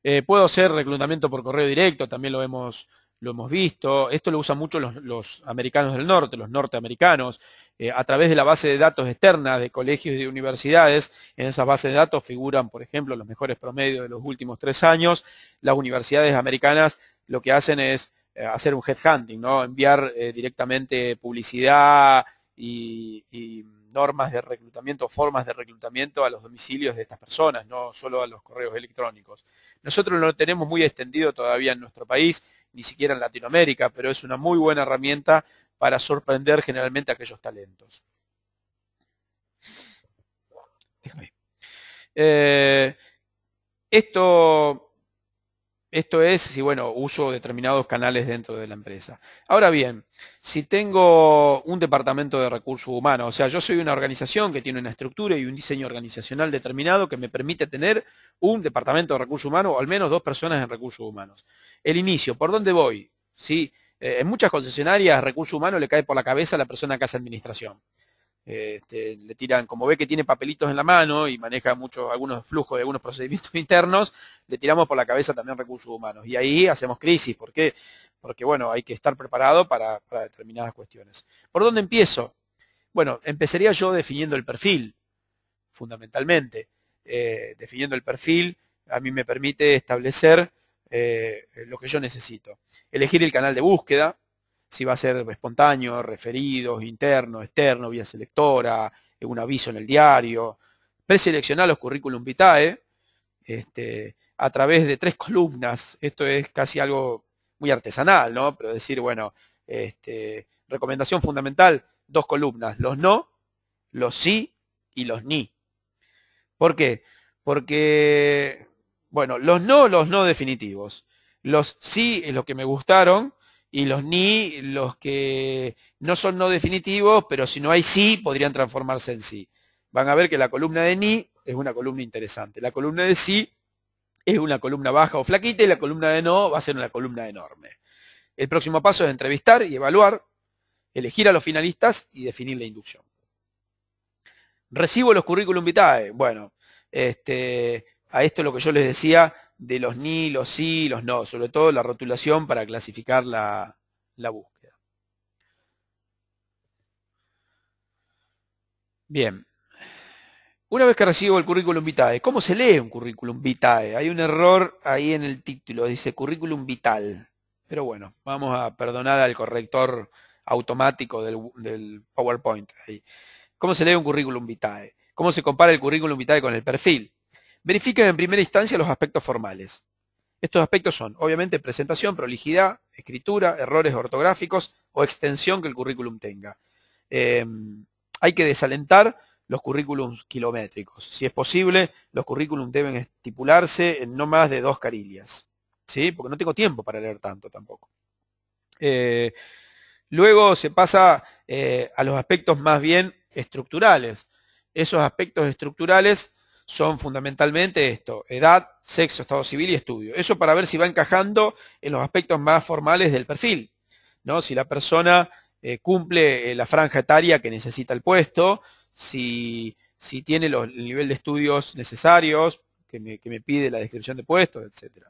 Eh, puedo hacer reclutamiento por correo directo, también lo hemos, lo hemos visto, esto lo usan mucho los, americanos del norte, los norteamericanos, eh, a través de la base de datos externa de colegios y de universidades, en esas bases de datos figuran, por ejemplo, los mejores promedios de los últimos tres años, las universidades americanas lo que hacen es hacer un headhunting, ¿no? enviar eh, directamente publicidad y, normas de reclutamiento, formas de reclutamiento a los domicilios de estas personas, no solo a los correos electrónicos. Nosotros no lo tenemos muy extendido todavía en nuestro país, ni siquiera en Latinoamérica, pero es una muy buena herramienta para sorprender generalmente a aquellos talentos. Eh, esto esto es si, bueno, uso determinados canales dentro de la empresa. Ahora bien, si tengo un departamento de recursos humanos, o sea, yo soy una organización que tiene una estructura y un diseño organizacional determinado que me permite tener un departamento de recursos humanos o al menos dos personas en recursos humanos. El inicio, ¿por dónde voy? ¿Sí? Eh, en muchas concesionarias, recursos humanos le cae por la cabeza a la persona que hace administración. Este, le tiran, como ve que tiene papelitos en la mano y maneja mucho, algunos flujos de algunos procedimientos internos, le tiramos por la cabeza también recursos humanos. Y ahí hacemos crisis. ¿Por qué? Porque, bueno, hay que estar preparado para, determinadas cuestiones. ¿Por dónde empiezo? Bueno, empezaría yo definiendo el perfil, fundamentalmente. Eh, definiendo el perfil, a mí me permite establecer eh, lo que yo necesito. Elegir el canal de búsqueda, si va a ser espontáneo, referidos, interno, externo, vía selectora, un aviso en el diario. Preseleccionar los currículum vitae este, a través de tres columnas. Esto es casi algo muy artesanal, ¿no? Pero decir, bueno, este, recomendación fundamental, dos columnas, los no, los sí y los ni. ¿Por qué? Porque, bueno, los no, los no definitivos. Los sí es lo que me gustaron y los ni, los que no son no definitivos, pero si no hay sí, podrían transformarse en sí. Van a ver que la columna de ni es una columna interesante. La columna de sí es una columna baja o flaquita y la columna de no va a ser una columna enorme. El próximo paso es entrevistar y evaluar, elegir a los finalistas y definir la inducción. Recibo los currículum vitae. Bueno, este, a esto es lo que yo les decía de los ni, los sí, los no, sobre todo la rotulación para clasificar la, búsqueda. Bien. Una vez que recibo el currículum vitae, ¿cómo se lee un currículum vitae? Hay un error ahí en el título, dice currículum vital. Pero bueno, vamos a perdonar al corrector automático del, del PowerPoint. Ahí. ¿Cómo se lee un currículum vitae? ¿Cómo se compara el currículum vitae con el perfil? Verifiquen en primera instancia los aspectos formales. Estos aspectos son, obviamente, presentación, prolijidad, escritura, errores ortográficos o extensión que el currículum tenga. Em, hay que desalentar los currículums kilométricos. Si es posible, los currículums deben estipularse en no más de dos carillas. ¿sí? Porque no tengo tiempo para leer tanto tampoco. Eh, luego se pasa eh, a los aspectos más bien estructurales. Esos aspectos estructurales son fundamentalmente esto, edad, sexo, estado civil y estudio. Eso para ver si va encajando en los aspectos más formales del perfil. ¿no? Si la persona eh, cumple eh, la franja etaria que necesita el puesto, si, si tiene el nivel de estudios necesarios que me, que me pide la descripción de puesto, etc.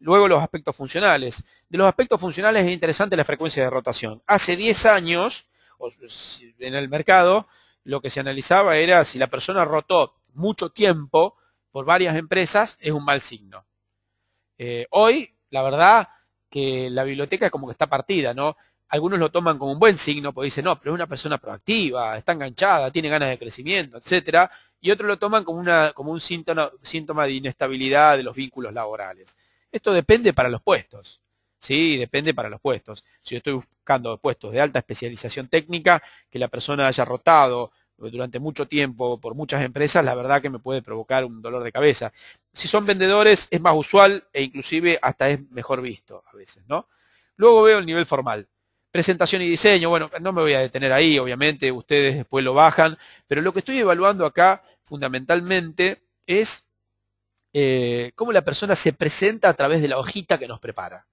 Luego los aspectos funcionales. De los aspectos funcionales es interesante la frecuencia de rotación. Hace 10 años, en el mercado, lo que se analizaba era si la persona rotó mucho tiempo por varias empresas es un mal signo. Eh, hoy, la verdad que la biblioteca como que está partida, ¿no? Algunos lo toman como un buen signo, porque dicen, no, pero es una persona proactiva, está enganchada, tiene ganas de crecimiento, etcétera, y otros lo toman como, una, como un síntoma, síntoma de inestabilidad de los vínculos laborales. Esto depende para los puestos, ¿sí? Depende para los puestos. Si yo estoy buscando puestos de alta especialización técnica, que la persona haya rotado durante mucho tiempo por muchas empresas, la verdad que me puede provocar un dolor de cabeza. Si son vendedores es más usual e inclusive hasta es mejor visto a veces, ¿no? Luego veo el nivel formal. Presentación y diseño, bueno, no me voy a detener ahí, obviamente, ustedes después lo bajan, pero lo que estoy evaluando acá fundamentalmente es eh, cómo la persona se presenta a través de la hojita que nos prepara,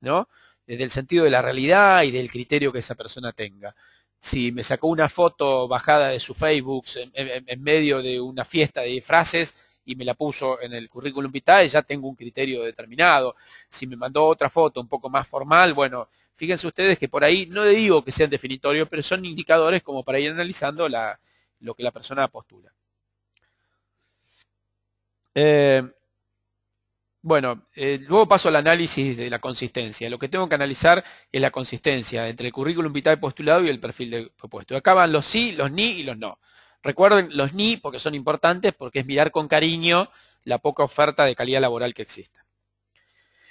¿no? Del sentido de la realidad y del criterio que esa persona tenga si me sacó una foto bajada de su Facebook en, medio de una fiesta de frases y me la puso en el currículum vitae, ya tengo un criterio determinado. Si me mandó otra foto un poco más formal, bueno, fíjense ustedes que por ahí no digo que sean definitorios, pero son indicadores como para ir analizando lo que la persona postula. Eh, bueno, eh, luego paso al análisis de la consistencia. Lo que tengo que analizar es la consistencia entre el currículum vitae postulado y el perfil de propuesto. Acá van los sí, los ni y los no. Recuerden los ni porque son importantes, porque es mirar con cariño la poca oferta de calidad laboral que exista.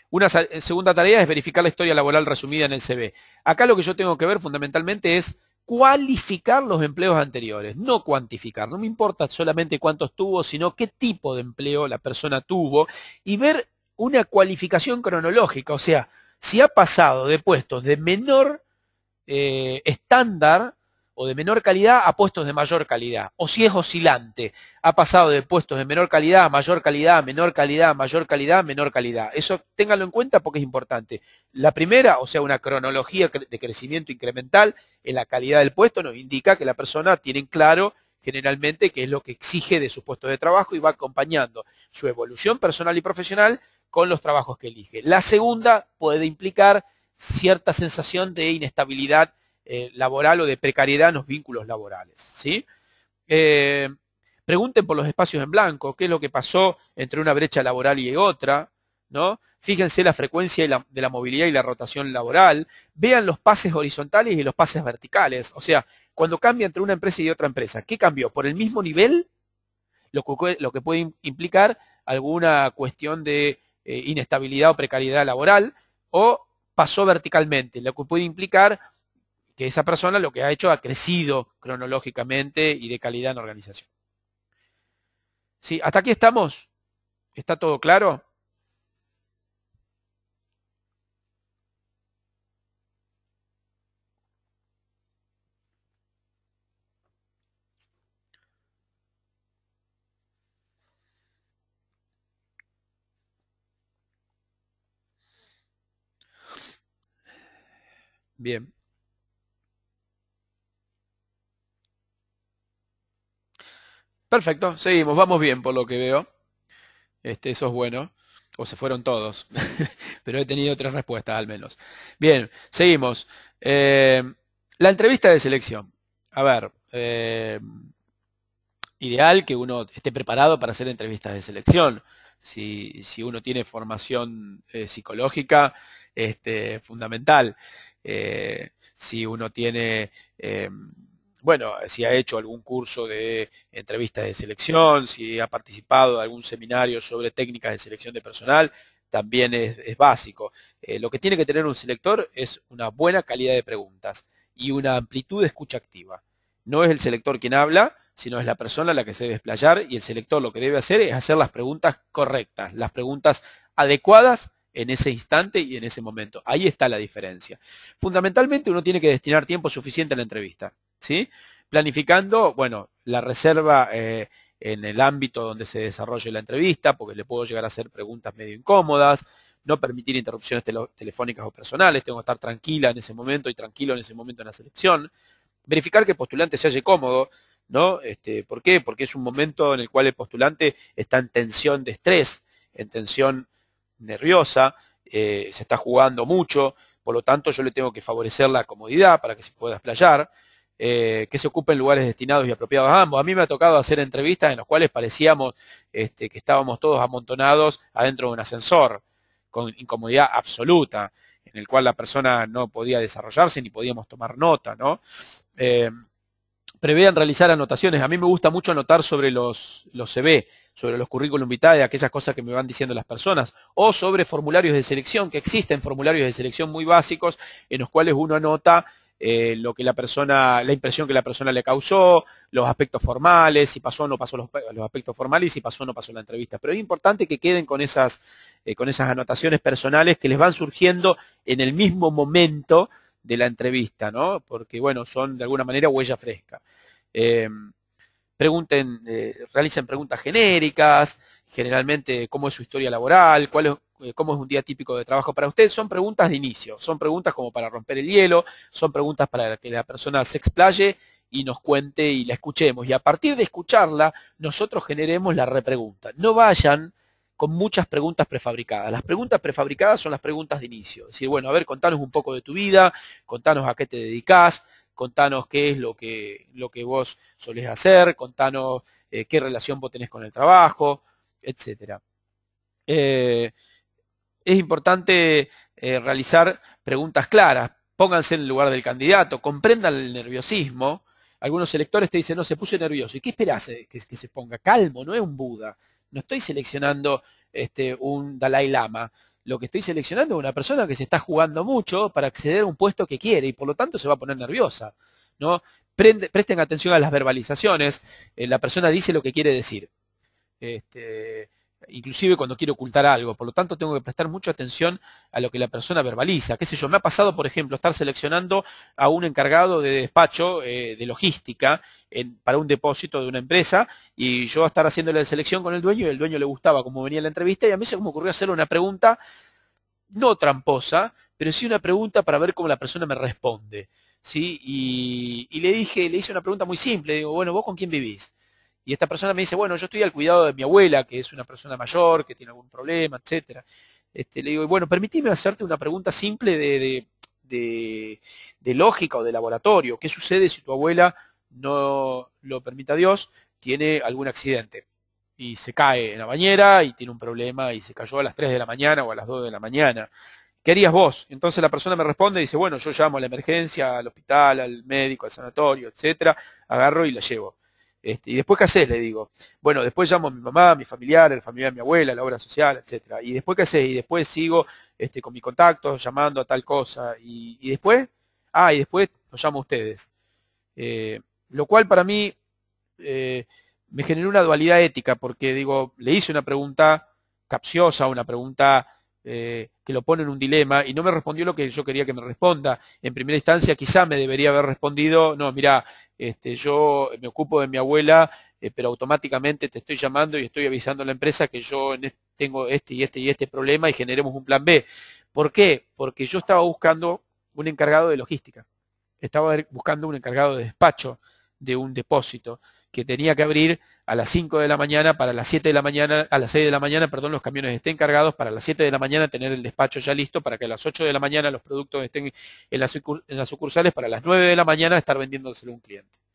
Una eh, segunda tarea es verificar la historia laboral resumida en el CV. Acá lo que yo tengo que ver fundamentalmente es cualificar los empleos anteriores, no cuantificar. No me importa solamente cuántos tuvo, sino qué tipo de empleo la persona tuvo y ver una cualificación cronológica, o sea, si ha pasado de puestos de menor eh, estándar o de menor calidad a puestos de mayor calidad. O si es oscilante, ha pasado de puestos de menor calidad a mayor calidad, menor calidad, mayor calidad, menor calidad. Eso ténganlo en cuenta porque es importante. La primera, o sea, una cronología de crecimiento incremental en la calidad del puesto nos indica que la persona tiene claro generalmente qué es lo que exige de su puesto de trabajo y va acompañando su evolución personal y profesional con los trabajos que elige. La segunda puede implicar cierta sensación de inestabilidad eh, laboral o de precariedad en los vínculos laborales. ¿sí? Eh, pregunten por los espacios en blanco, qué es lo que pasó entre una brecha laboral y otra. ¿no? Fíjense la frecuencia de la, movilidad y la rotación laboral. Vean los pases horizontales y los pases verticales. O sea, cuando cambia entre una empresa y otra empresa, ¿qué cambió? ¿Por el mismo nivel? Lo que, lo que puede implicar alguna cuestión de eh, inestabilidad o precariedad laboral, o pasó verticalmente, lo que puede implicar que esa persona lo que ha hecho ha crecido cronológicamente y de calidad en organización. ¿Sí? ¿Hasta aquí estamos? ¿Está todo claro? Bien. Perfecto, seguimos, vamos bien por lo que veo. Este, eso es bueno. O se fueron todos. Pero he tenido tres respuestas al menos. Bien, seguimos. Eh, la entrevista de selección. A ver, eh, ideal que uno esté preparado para hacer entrevistas de selección. Si, si uno tiene formación eh, psicológica, este, fundamental. si uno tiene bueno, si ha hecho algún curso de entrevistas de selección, si ha participado de algún seminario sobre técnicas de selección de personal, también es, básico. Eh, lo que tiene que tener un selector es una buena calidad de preguntas y una amplitud de escucha activa. No es el selector quien habla, sino es la persona la que se debe explayar y el selector lo que debe hacer es hacer las preguntas correctas, las preguntas adecuadas en ese instante y en ese momento. Ahí está la diferencia. Fundamentalmente uno tiene que destinar tiempo suficiente a la entrevista. ¿Sí? Planificando, bueno, la reserva eh, en el ámbito donde se desarrolle la entrevista, porque le puedo llegar a hacer preguntas medio incómodas, no permitir interrupciones telefónicas o personales, tengo que estar tranquila en ese momento y tranquilo en ese momento en la selección. Verificar que el postulante se halle cómodo, ¿no? Este, ¿Por qué? Porque es un momento en el cual el postulante está en tensión de estrés, en tensión nerviosa, eh, se está jugando mucho, por lo tanto yo le tengo que favorecer la comodidad para que se pueda explayar. Eh, que se ocupen lugares destinados y apropiados a ambos. A mí me ha tocado hacer entrevistas en las cuales parecíamos este, que estábamos todos amontonados adentro de un ascensor, con incomodidad absoluta, en el cual la persona no podía desarrollarse ni podíamos tomar nota, ¿no? Eh, prevean realizar anotaciones. A mí me gusta mucho anotar sobre los, los CV, sobre los currículum vitae, aquellas cosas que me van diciendo las personas, o sobre formularios de selección, que existen formularios de selección muy básicos en los cuales uno anota eh, lo que la persona, la impresión que la persona le causó, los aspectos formales, si pasó o no pasó los, aspectos formales y si pasó o no pasó la entrevista. Pero es importante que queden con esas, eh, con esas anotaciones personales que les van surgiendo en el mismo momento de la entrevista, ¿no? Porque, bueno, son de alguna manera huella fresca. Eh, pregunten, realicen preguntas genéricas, generalmente cómo es su historia laboral, cuál es, eh, cómo es un día típico de trabajo para usted, son preguntas de inicio, son preguntas como para romper el hielo, son preguntas para que la persona se explaye y nos cuente y la escuchemos. Y a partir de escucharla, nosotros generemos la repregunta. No vayan con muchas preguntas prefabricadas. Las preguntas prefabricadas son las preguntas de inicio. Es decir, bueno, a ver, contanos un poco de tu vida, contanos a qué te dedicas, contanos qué es lo que, lo que vos solés hacer, contanos eh, qué relación vos tenés con el trabajo, etc. Eh, es importante eh, realizar preguntas claras, pónganse en el lugar del candidato, comprendan el nerviosismo. Algunos electores te dicen, no, se puso nervioso. ¿Y qué esperás que, que se ponga? Calmo, no es un Buda. No estoy seleccionando este, un Dalai Lama. Lo que estoy seleccionando es una persona que se está jugando mucho para acceder a un puesto que quiere y por lo tanto se va a poner nerviosa. ¿no? presten atención a las verbalizaciones. Eh, la persona dice lo que quiere decir. Este, inclusive cuando quiere ocultar algo. Por lo tanto, tengo que prestar mucha atención a lo que la persona verbaliza. ¿Qué sé yo? Me ha pasado, por ejemplo, estar seleccionando a un encargado de despacho eh, de logística para un depósito de una empresa y yo estar haciendo la selección con el dueño y el dueño le gustaba cómo venía la entrevista y a mí se me ocurrió hacerle una pregunta no tramposa, pero sí una pregunta para ver cómo la persona me responde. ¿sí? Y, y le dije, le hice una pregunta muy simple, digo, bueno, ¿vos con quién vivís? Y esta persona me dice, bueno, yo estoy al cuidado de mi abuela, que es una persona mayor, que tiene algún problema, etcétera. Este, le digo, bueno, permíteme hacerte una pregunta simple de, de, lógica o de laboratorio. ¿Qué sucede si tu abuela no lo permita Dios, tiene algún accidente? Y se cae en la bañera y tiene un problema y se cayó a las 3 de la mañana o a las 2 de la mañana. ¿Qué harías vos? Entonces la persona me responde y dice, bueno, yo llamo a la emergencia, al hospital, al médico, al sanatorio, etcétera, agarro y la llevo. Este, y después, ¿qué haces? Le digo. Bueno, después llamo a mi mamá, a mi familiar, a la familia de mi abuela, a la obra social, etcétera. Y después, ¿qué haces? Y después sigo este, con mi contacto, llamando a tal cosa. Y, después, ah, y después los llamo a ustedes. Eh, lo cual para mí eh, me generó una dualidad ética, porque digo, le hice una pregunta capciosa, una pregunta eh, que lo pone en un dilema y no me respondió lo que yo quería que me responda. En primera instancia quizá me debería haber respondido, no, mira, este, yo me ocupo de mi abuela, eh, pero automáticamente te estoy llamando y estoy avisando a la empresa que yo tengo este y este y este problema y generemos un plan B. ¿Por qué? Porque yo estaba buscando un encargado de logística, estaba buscando un encargado de despacho de un depósito que tenía que abrir a las 5 de la mañana, para las 7 de la mañana, a las 6 de la mañana, perdón, los camiones estén cargados, para las 7 de la mañana tener el despacho ya listo, para que a las 8 de la mañana los productos estén en las, sucursales, para las 9 de la mañana estar vendiéndoselo a un cliente.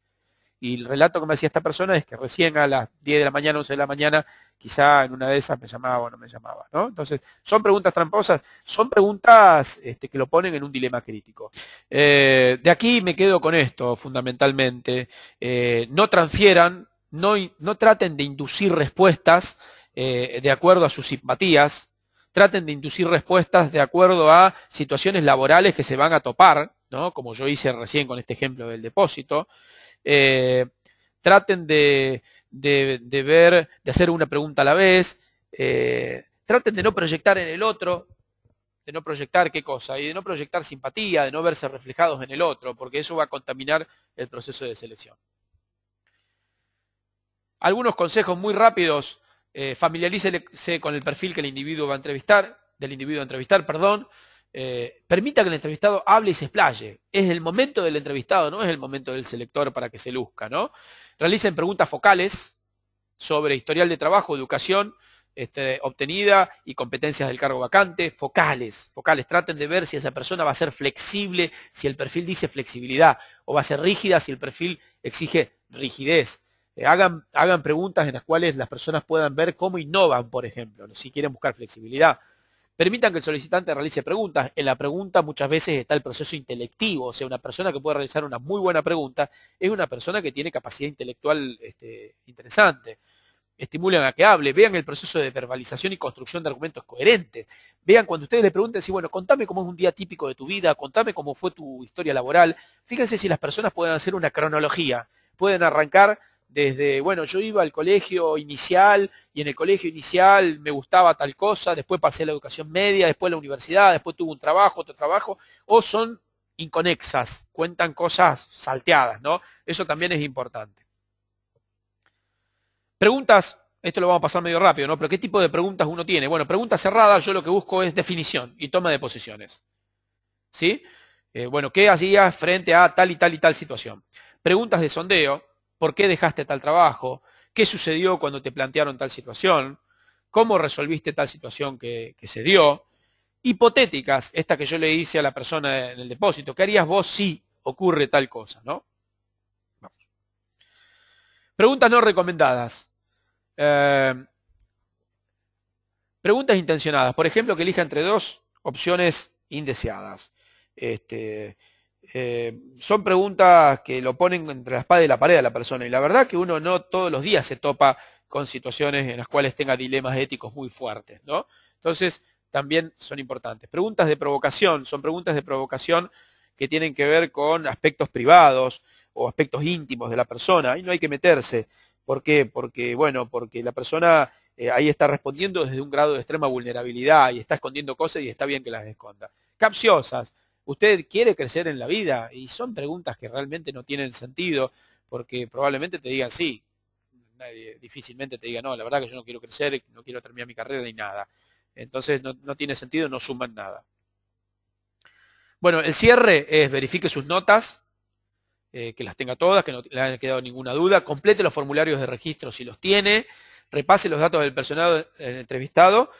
Y el relato que me hacía esta persona es que recién a las 10 de la mañana, 11 de la mañana, quizá en una de esas me llamaba o no me llamaba. ¿no? Entonces, son preguntas tramposas, son preguntas este, que lo ponen en un dilema crítico. Eh, de aquí me quedo con esto, fundamentalmente. Eh, no transfieran, no, no, traten de inducir respuestas eh, de acuerdo a sus simpatías, traten de inducir respuestas de acuerdo a situaciones laborales que se van a topar, ¿no? como yo hice recién con este ejemplo del depósito. Eh, traten de, ver, de hacer una pregunta a la vez, eh, traten de no proyectar en el otro, de no proyectar qué cosa, y de no proyectar simpatía, de no verse reflejados en el otro, porque eso va a contaminar el proceso de selección. Algunos consejos muy rápidos, eh, familiarícese con el perfil que el individuo va a entrevistar, del individuo a entrevistar, perdón, eh, permita que el entrevistado hable y se explaye. Es el momento del entrevistado, no es el momento del selector para que se luzca, ¿no? Realicen preguntas focales sobre historial de trabajo, educación este, obtenida y competencias del cargo vacante, focales, focales. Traten de ver si esa persona va a ser flexible, si el perfil dice flexibilidad, o va a ser rígida si el perfil exige rigidez. Eh, hagan, hagan preguntas en las cuales las personas puedan ver cómo innovan, por ejemplo, si quieren buscar flexibilidad. Permitan que el solicitante realice preguntas. En la pregunta muchas veces está el proceso intelectivo, o sea, una persona que puede realizar una muy buena pregunta es una persona que tiene capacidad intelectual este, interesante. Estimulen a que hable, vean el proceso de verbalización y construcción de argumentos coherentes. Vean cuando ustedes le pregunten si, bueno, contame cómo es un día típico de tu vida, contame cómo fue tu historia laboral. Fíjense si las personas pueden hacer una cronología, pueden arrancar desde, bueno, yo iba al colegio inicial y en el colegio inicial me gustaba tal cosa, después pasé a la educación media, después a la universidad, después tuve un trabajo, otro trabajo, o son inconexas, cuentan cosas salteadas, ¿no? Eso también es importante. Preguntas, esto lo vamos a pasar medio rápido, ¿no? Pero ¿qué tipo de preguntas uno tiene? Bueno, preguntas cerradas, yo lo que busco es definición y toma de posiciones. ¿Sí? Eh, bueno, ¿qué hacías frente a tal y tal y tal situación? preguntas de sondeo, ¿por qué dejaste tal trabajo? ¿Qué sucedió cuando te plantearon tal situación? ¿Cómo resolviste tal situación que, se dio? Hipotéticas, esta que yo le hice a la persona en el depósito, ¿qué harías vos si ocurre tal cosa? ¿no? Preguntas no recomendadas. Eh, preguntas intencionadas. Por ejemplo, que elija entre dos opciones indeseadas. Este, eh, son preguntas que lo ponen entre la espada y la pared a la persona. Y la verdad que uno no todos los días se topa con situaciones en las cuales tenga dilemas éticos muy fuertes. ¿no? Entonces, también son importantes. Preguntas de provocación. Son preguntas de provocación que tienen que ver con aspectos privados o aspectos íntimos de la persona. Y no hay que meterse. ¿Por qué? Porque, bueno, porque la persona eh, ahí está respondiendo desde un grado de extrema vulnerabilidad y está escondiendo cosas y está bien que las esconda. Capciosas. ¿Usted quiere crecer en la vida? Y son preguntas que realmente no tienen sentido porque probablemente te digan sí. Nadie difícilmente te diga no, la verdad que yo no quiero crecer, no quiero terminar mi carrera ni nada. Entonces no, tiene sentido, no suman nada. Bueno, el cierre es verifique sus notas, eh, que las tenga todas, que no le haya quedado ninguna duda, complete los formularios de registro si los tiene, repase los datos del personal entrevistado,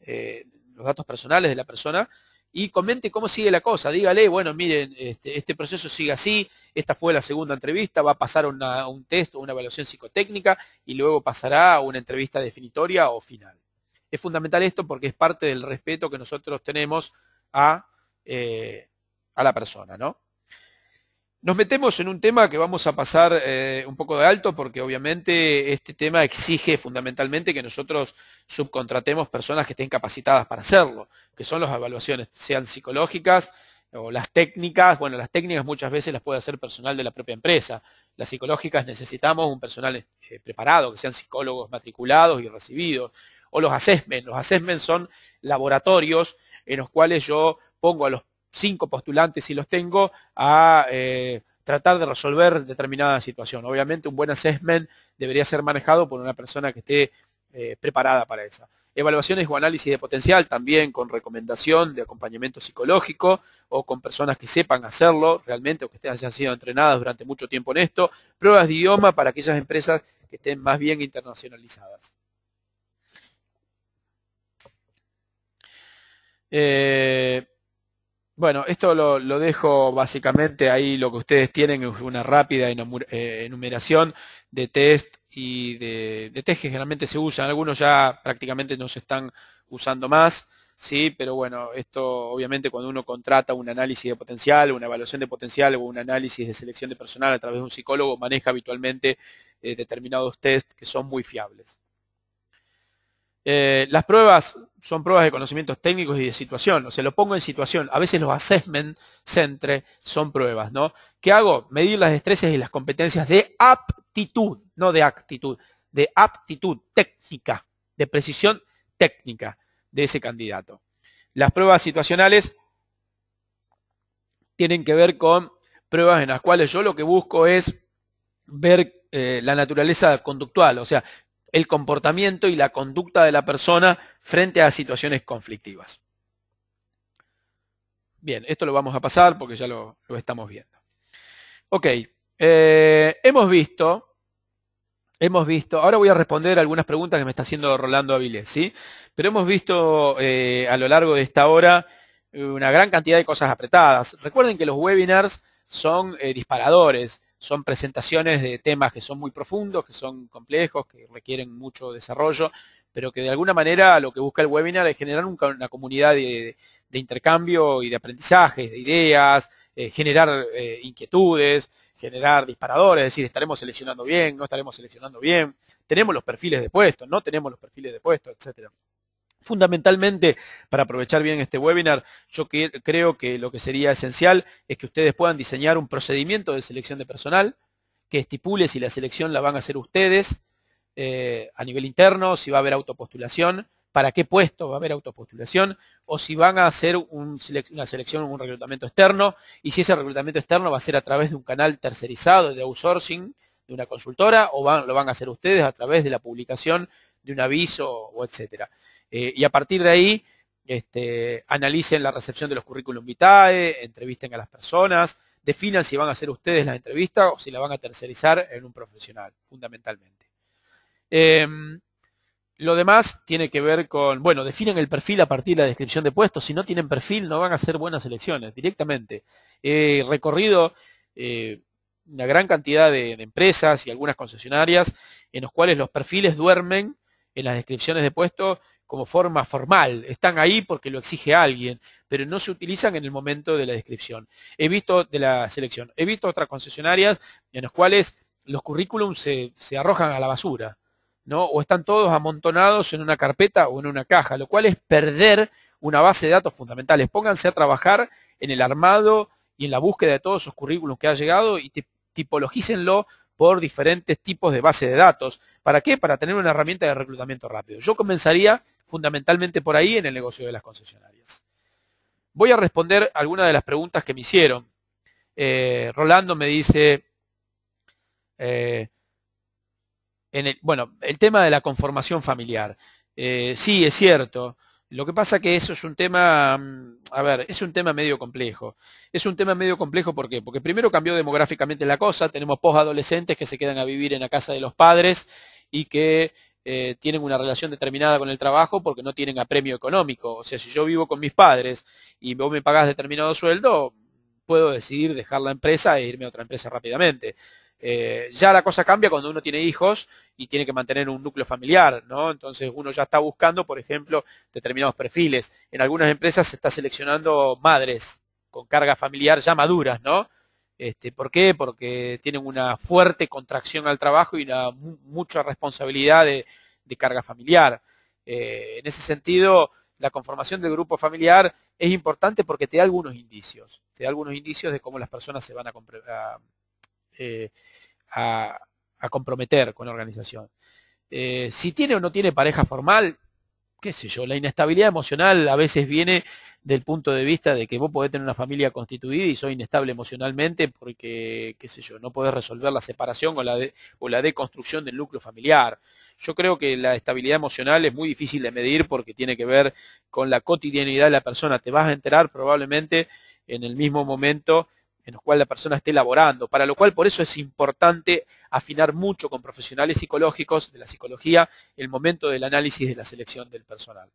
eh, los datos personales de la persona, y comente cómo sigue la cosa. Dígale, bueno, miren, este, este proceso sigue así, esta fue la segunda entrevista, va a pasar un test o una evaluación psicotécnica y luego pasará a una entrevista definitoria o final. Es fundamental esto porque es parte del respeto que nosotros tenemos a, eh, a la persona, ¿no? Nos metemos en un tema que vamos a pasar eh, un poco de alto porque obviamente este tema exige fundamentalmente que nosotros subcontratemos personas que estén capacitadas para hacerlo, que son las evaluaciones, sean psicológicas o las técnicas. Bueno, las técnicas muchas veces las puede hacer personal de la propia empresa. Las psicológicas necesitamos un personal eh, preparado, que sean psicólogos matriculados y recibidos. O los assessments. Los assessments son laboratorios en los cuales yo pongo a los cinco postulantes si los tengo a eh, tratar de resolver determinada situación. Obviamente un buen assessment debería ser manejado por una persona que esté eh, preparada para esa. Evaluaciones o análisis de potencial también con recomendación de acompañamiento psicológico o con personas que sepan hacerlo realmente o que hayan sido entrenadas durante mucho tiempo en esto. Pruebas de idioma para aquellas empresas que estén más bien internacionalizadas. Eh, bueno, esto lo, dejo básicamente ahí, lo que ustedes tienen es una rápida eh, enumeración de test y de, test que generalmente se usan, algunos ya prácticamente no se están usando más, sí, pero bueno, esto obviamente cuando uno contrata un análisis de potencial, una evaluación de potencial o un análisis de selección de personal a través de un psicólogo, maneja habitualmente eh, determinados test que son muy fiables. Eh, las pruebas son pruebas de conocimientos técnicos y de situación. O sea, lo pongo en situación. A veces los assessment centre son pruebas, ¿no? ¿Qué hago? Medir las destrezas y las competencias de aptitud, no de actitud, de aptitud técnica, de precisión técnica de ese candidato. Las pruebas situacionales tienen que ver con pruebas en las cuales yo lo que busco es ver eh, la naturaleza conductual, o sea, el comportamiento y la conducta de la persona frente a situaciones conflictivas. Bien, esto lo vamos a pasar porque ya lo, estamos viendo. Ok, eh, hemos visto, hemos visto, ahora voy a responder algunas preguntas que me está haciendo Rolando Avilés, ¿sí? Pero hemos visto eh, a lo largo de esta hora una gran cantidad de cosas apretadas. Recuerden que los webinars son eh, disparadores son presentaciones de temas que son muy profundos, que son complejos, que requieren mucho desarrollo, pero que de alguna manera lo que busca el webinar es generar una comunidad de, intercambio y de aprendizaje, de ideas, eh, generar eh, inquietudes, generar disparadores, es decir, estaremos seleccionando bien, no estaremos seleccionando bien, tenemos los perfiles de puestos, no tenemos los perfiles de puestos, etcétera. Fundamentalmente, para aprovechar bien este webinar, yo creo que lo que sería esencial es que ustedes puedan diseñar un procedimiento de selección de personal que estipule si la selección la van a hacer ustedes eh, a nivel interno, si va a haber autopostulación, para qué puesto va a haber autopostulación, o si van a hacer una selección, un reclutamiento externo, y si ese reclutamiento externo va a ser a través de un canal tercerizado de outsourcing de una consultora, o lo van a hacer ustedes a través de la publicación de un aviso o etcétera. Eh, y a partir de ahí, este, analicen la recepción de los currículum vitae, entrevisten a las personas, definan si van a hacer ustedes la entrevista o si la van a tercerizar en un profesional, fundamentalmente. Em, lo demás tiene que ver con, bueno, definen el perfil a partir de la descripción de puestos. Si no tienen perfil, no van a hacer buenas elecciones directamente. He recorrido eh, una gran cantidad de, empresas y algunas concesionarias en los cuales los perfiles duermen en las descripciones de puestos como forma formal. Están ahí porque lo exige alguien, pero no se utilizan en el momento de la descripción. He visto de la selección, he visto otras concesionarias en las cuales los currículums se, se arrojan a la basura, ¿no? O están todos amontonados en una carpeta o en una caja, lo cual es perder una base de datos fundamentales. Pónganse a trabajar en el armado y en la búsqueda de todos esos currículums que ha llegado y tipologícenlo por diferentes tipos de base de datos. ¿Para qué? Para tener una herramienta de reclutamiento rápido. Yo comenzaría fundamentalmente por ahí en el negocio de las concesionarias. Voy a responder algunas de las preguntas que me hicieron. Eh, Rolando me dice, eh, en el, bueno, el tema de la conformación familiar. Eh, sí, es cierto. Lo que pasa que eso es un tema, mm, a ver, es un tema medio complejo. Es un tema medio complejo. Porque primero cambió demográficamente la cosa, tenemos posadolescentes que se quedan a vivir en la casa de los padres y que eh, tienen una relación determinada con el trabajo porque no tienen apremio económico. O sea, si yo vivo con mis padres y vos me pagás determinado sueldo, puedo decidir dejar la empresa e irme a otra empresa rápidamente. Eh, ya la cosa cambia cuando uno tiene hijos y tiene que mantener un núcleo familiar, ¿no? Entonces uno ya está buscando, por ejemplo, determinados perfiles. En algunas empresas se está seleccionando madres con carga familiar ya maduras, ¿no? Este, ¿Por qué? Porque tienen una fuerte contracción al trabajo y una mucha responsabilidad de, carga familiar. Eh, en ese sentido, la conformación del grupo familiar es importante porque te da algunos indicios, te da algunos indicios de cómo las personas se van a, eh, a, comprometer con la organización. Eh, si tiene o no tiene pareja formal, qué sé yo, la inestabilidad emocional a veces viene del punto de vista de que vos podés tener una familia constituida y soy inestable emocionalmente porque, qué sé yo, no podés resolver la separación o la, o la deconstrucción del núcleo familiar. Yo creo que la estabilidad emocional es muy difícil de medir porque tiene que ver con la cotidianidad de la persona. Te vas a enterar probablemente en el mismo momento en los cual la persona esté laborando, para lo cual por eso es importante afinar mucho con profesionales psicológicos de la psicología el momento del análisis de la selección del personal.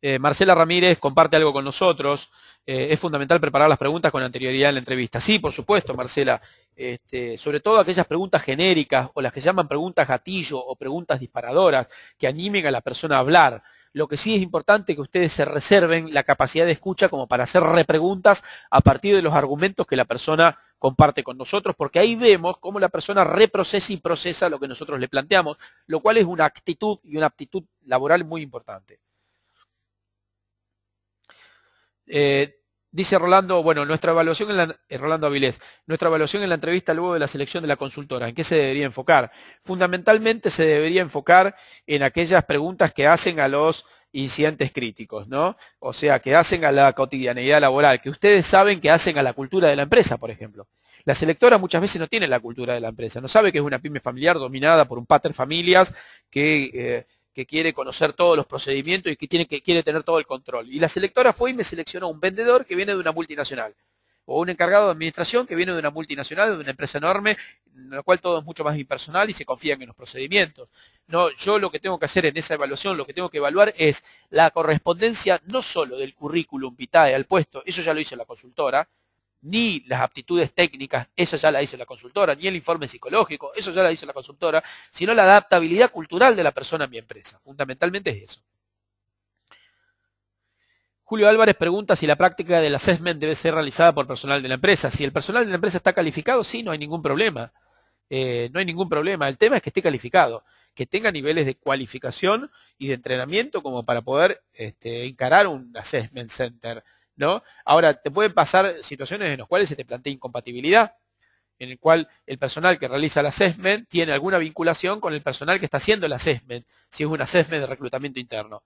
Eh, Marcela Ramírez comparte algo con nosotros. Eh, es fundamental preparar las preguntas con anterioridad en la entrevista. Sí, por supuesto, Marcela. Este, sobre todo aquellas preguntas genéricas o las que se llaman preguntas gatillo o preguntas disparadoras que animen a la persona a hablar. Lo que sí es importante que ustedes se reserven la capacidad de escucha como para hacer repreguntas a partir de los argumentos que la persona comparte con nosotros, porque ahí vemos cómo la persona reprocesa y procesa lo que nosotros le planteamos, lo cual es una actitud y una aptitud laboral muy importante. Eh, Dice Rolando, bueno, nuestra evaluación en la, eh, Rolando Avilés, nuestra evaluación en la entrevista luego de la selección de la consultora, ¿en qué se debería enfocar? Fundamentalmente se debería enfocar en aquellas preguntas que hacen a los incidentes críticos, ¿no? O sea, que hacen a la cotidianidad laboral, que ustedes saben que hacen a la cultura de la empresa, por ejemplo. La selectora muchas veces no tiene la cultura de la empresa, no sabe que es una pyme familiar dominada por un pater familias que eh, que quiere conocer todos los procedimientos y que, tiene, que quiere tener todo el control. Y la selectora fue y me seleccionó un vendedor que viene de una multinacional o un encargado de administración que viene de una multinacional, de una empresa enorme, en la cual todo es mucho más impersonal y se confían en los procedimientos. No, yo lo que tengo que hacer en esa evaluación, lo que tengo que evaluar es la correspondencia no solo del currículum vitae al puesto, eso ya lo hizo la consultora, ni las aptitudes técnicas, eso ya la hizo la consultora, ni el informe psicológico, eso ya la hizo la consultora, sino la adaptabilidad cultural de la persona a mi empresa. Fundamentalmente es eso. Julio Álvarez pregunta si la práctica del assessment debe ser realizada por personal de la empresa. Si el personal de la empresa está calificado, sí, no hay ningún problema. Eh, no hay ningún problema. El tema es que esté calificado, que tenga niveles de cualificación y de entrenamiento como para poder este, encarar un assessment center ¿no? Ahora, te pueden pasar situaciones en las cuales se te plantea incompatibilidad, en el cual el personal que realiza el assessment tiene alguna vinculación con el personal que está haciendo el assessment, si es un assessment de reclutamiento interno.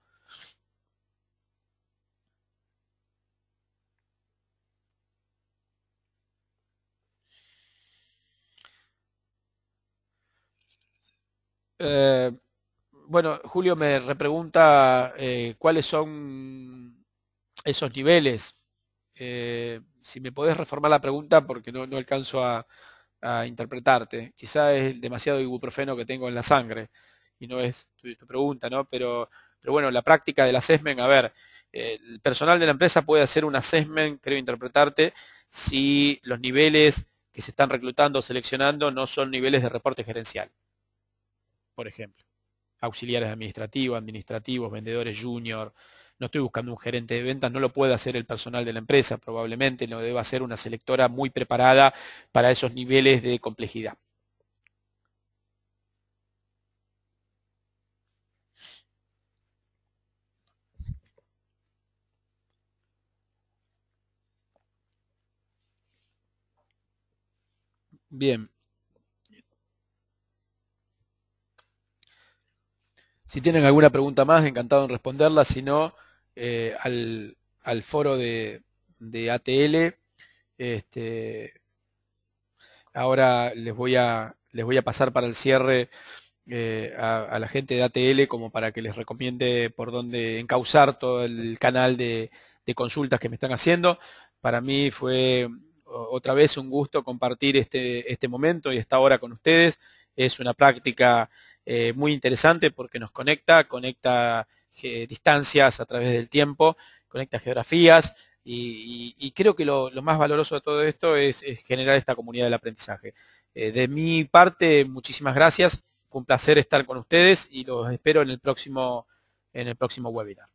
Eh, bueno, Julio me repregunta eh, cuáles son esos niveles. Eh, si me podés reformar la pregunta porque no, alcanzo a, interpretarte. Quizá es demasiado ibuprofeno que tengo en la sangre y no es tu, pregunta, ¿no? Pero, pero bueno, la práctica del assessment, a ver, el personal de la empresa puede hacer un assessment, creo interpretarte, si los niveles que se están reclutando o seleccionando no son niveles de reporte gerencial, por ejemplo. Auxiliares administrativos, administrativos, vendedores junior, no estoy buscando un gerente de ventas, no lo puede hacer el personal de la empresa, probablemente lo deba hacer una selectora muy preparada para esos niveles de complejidad. Bien. Si tienen alguna pregunta más, encantado en responderla. Si no, eh, al, foro de, ATL. Este, ahora les voy, a, les voy a pasar para el cierre eh, a, la gente de ATL como para que les recomiende por dónde encauzar todo el canal de, de consultas que me están haciendo. Para mí fue otra vez un gusto compartir este, este momento y esta hora con ustedes. Es una práctica eh, muy interesante porque nos conecta, conecta eh, distancias a través del tiempo, conecta geografías y, creo que lo, más valoroso de todo esto es, generar esta comunidad del aprendizaje. Eh, de mi parte, muchísimas gracias. Fue un placer estar con ustedes y los espero en el próximo, en el próximo webinar.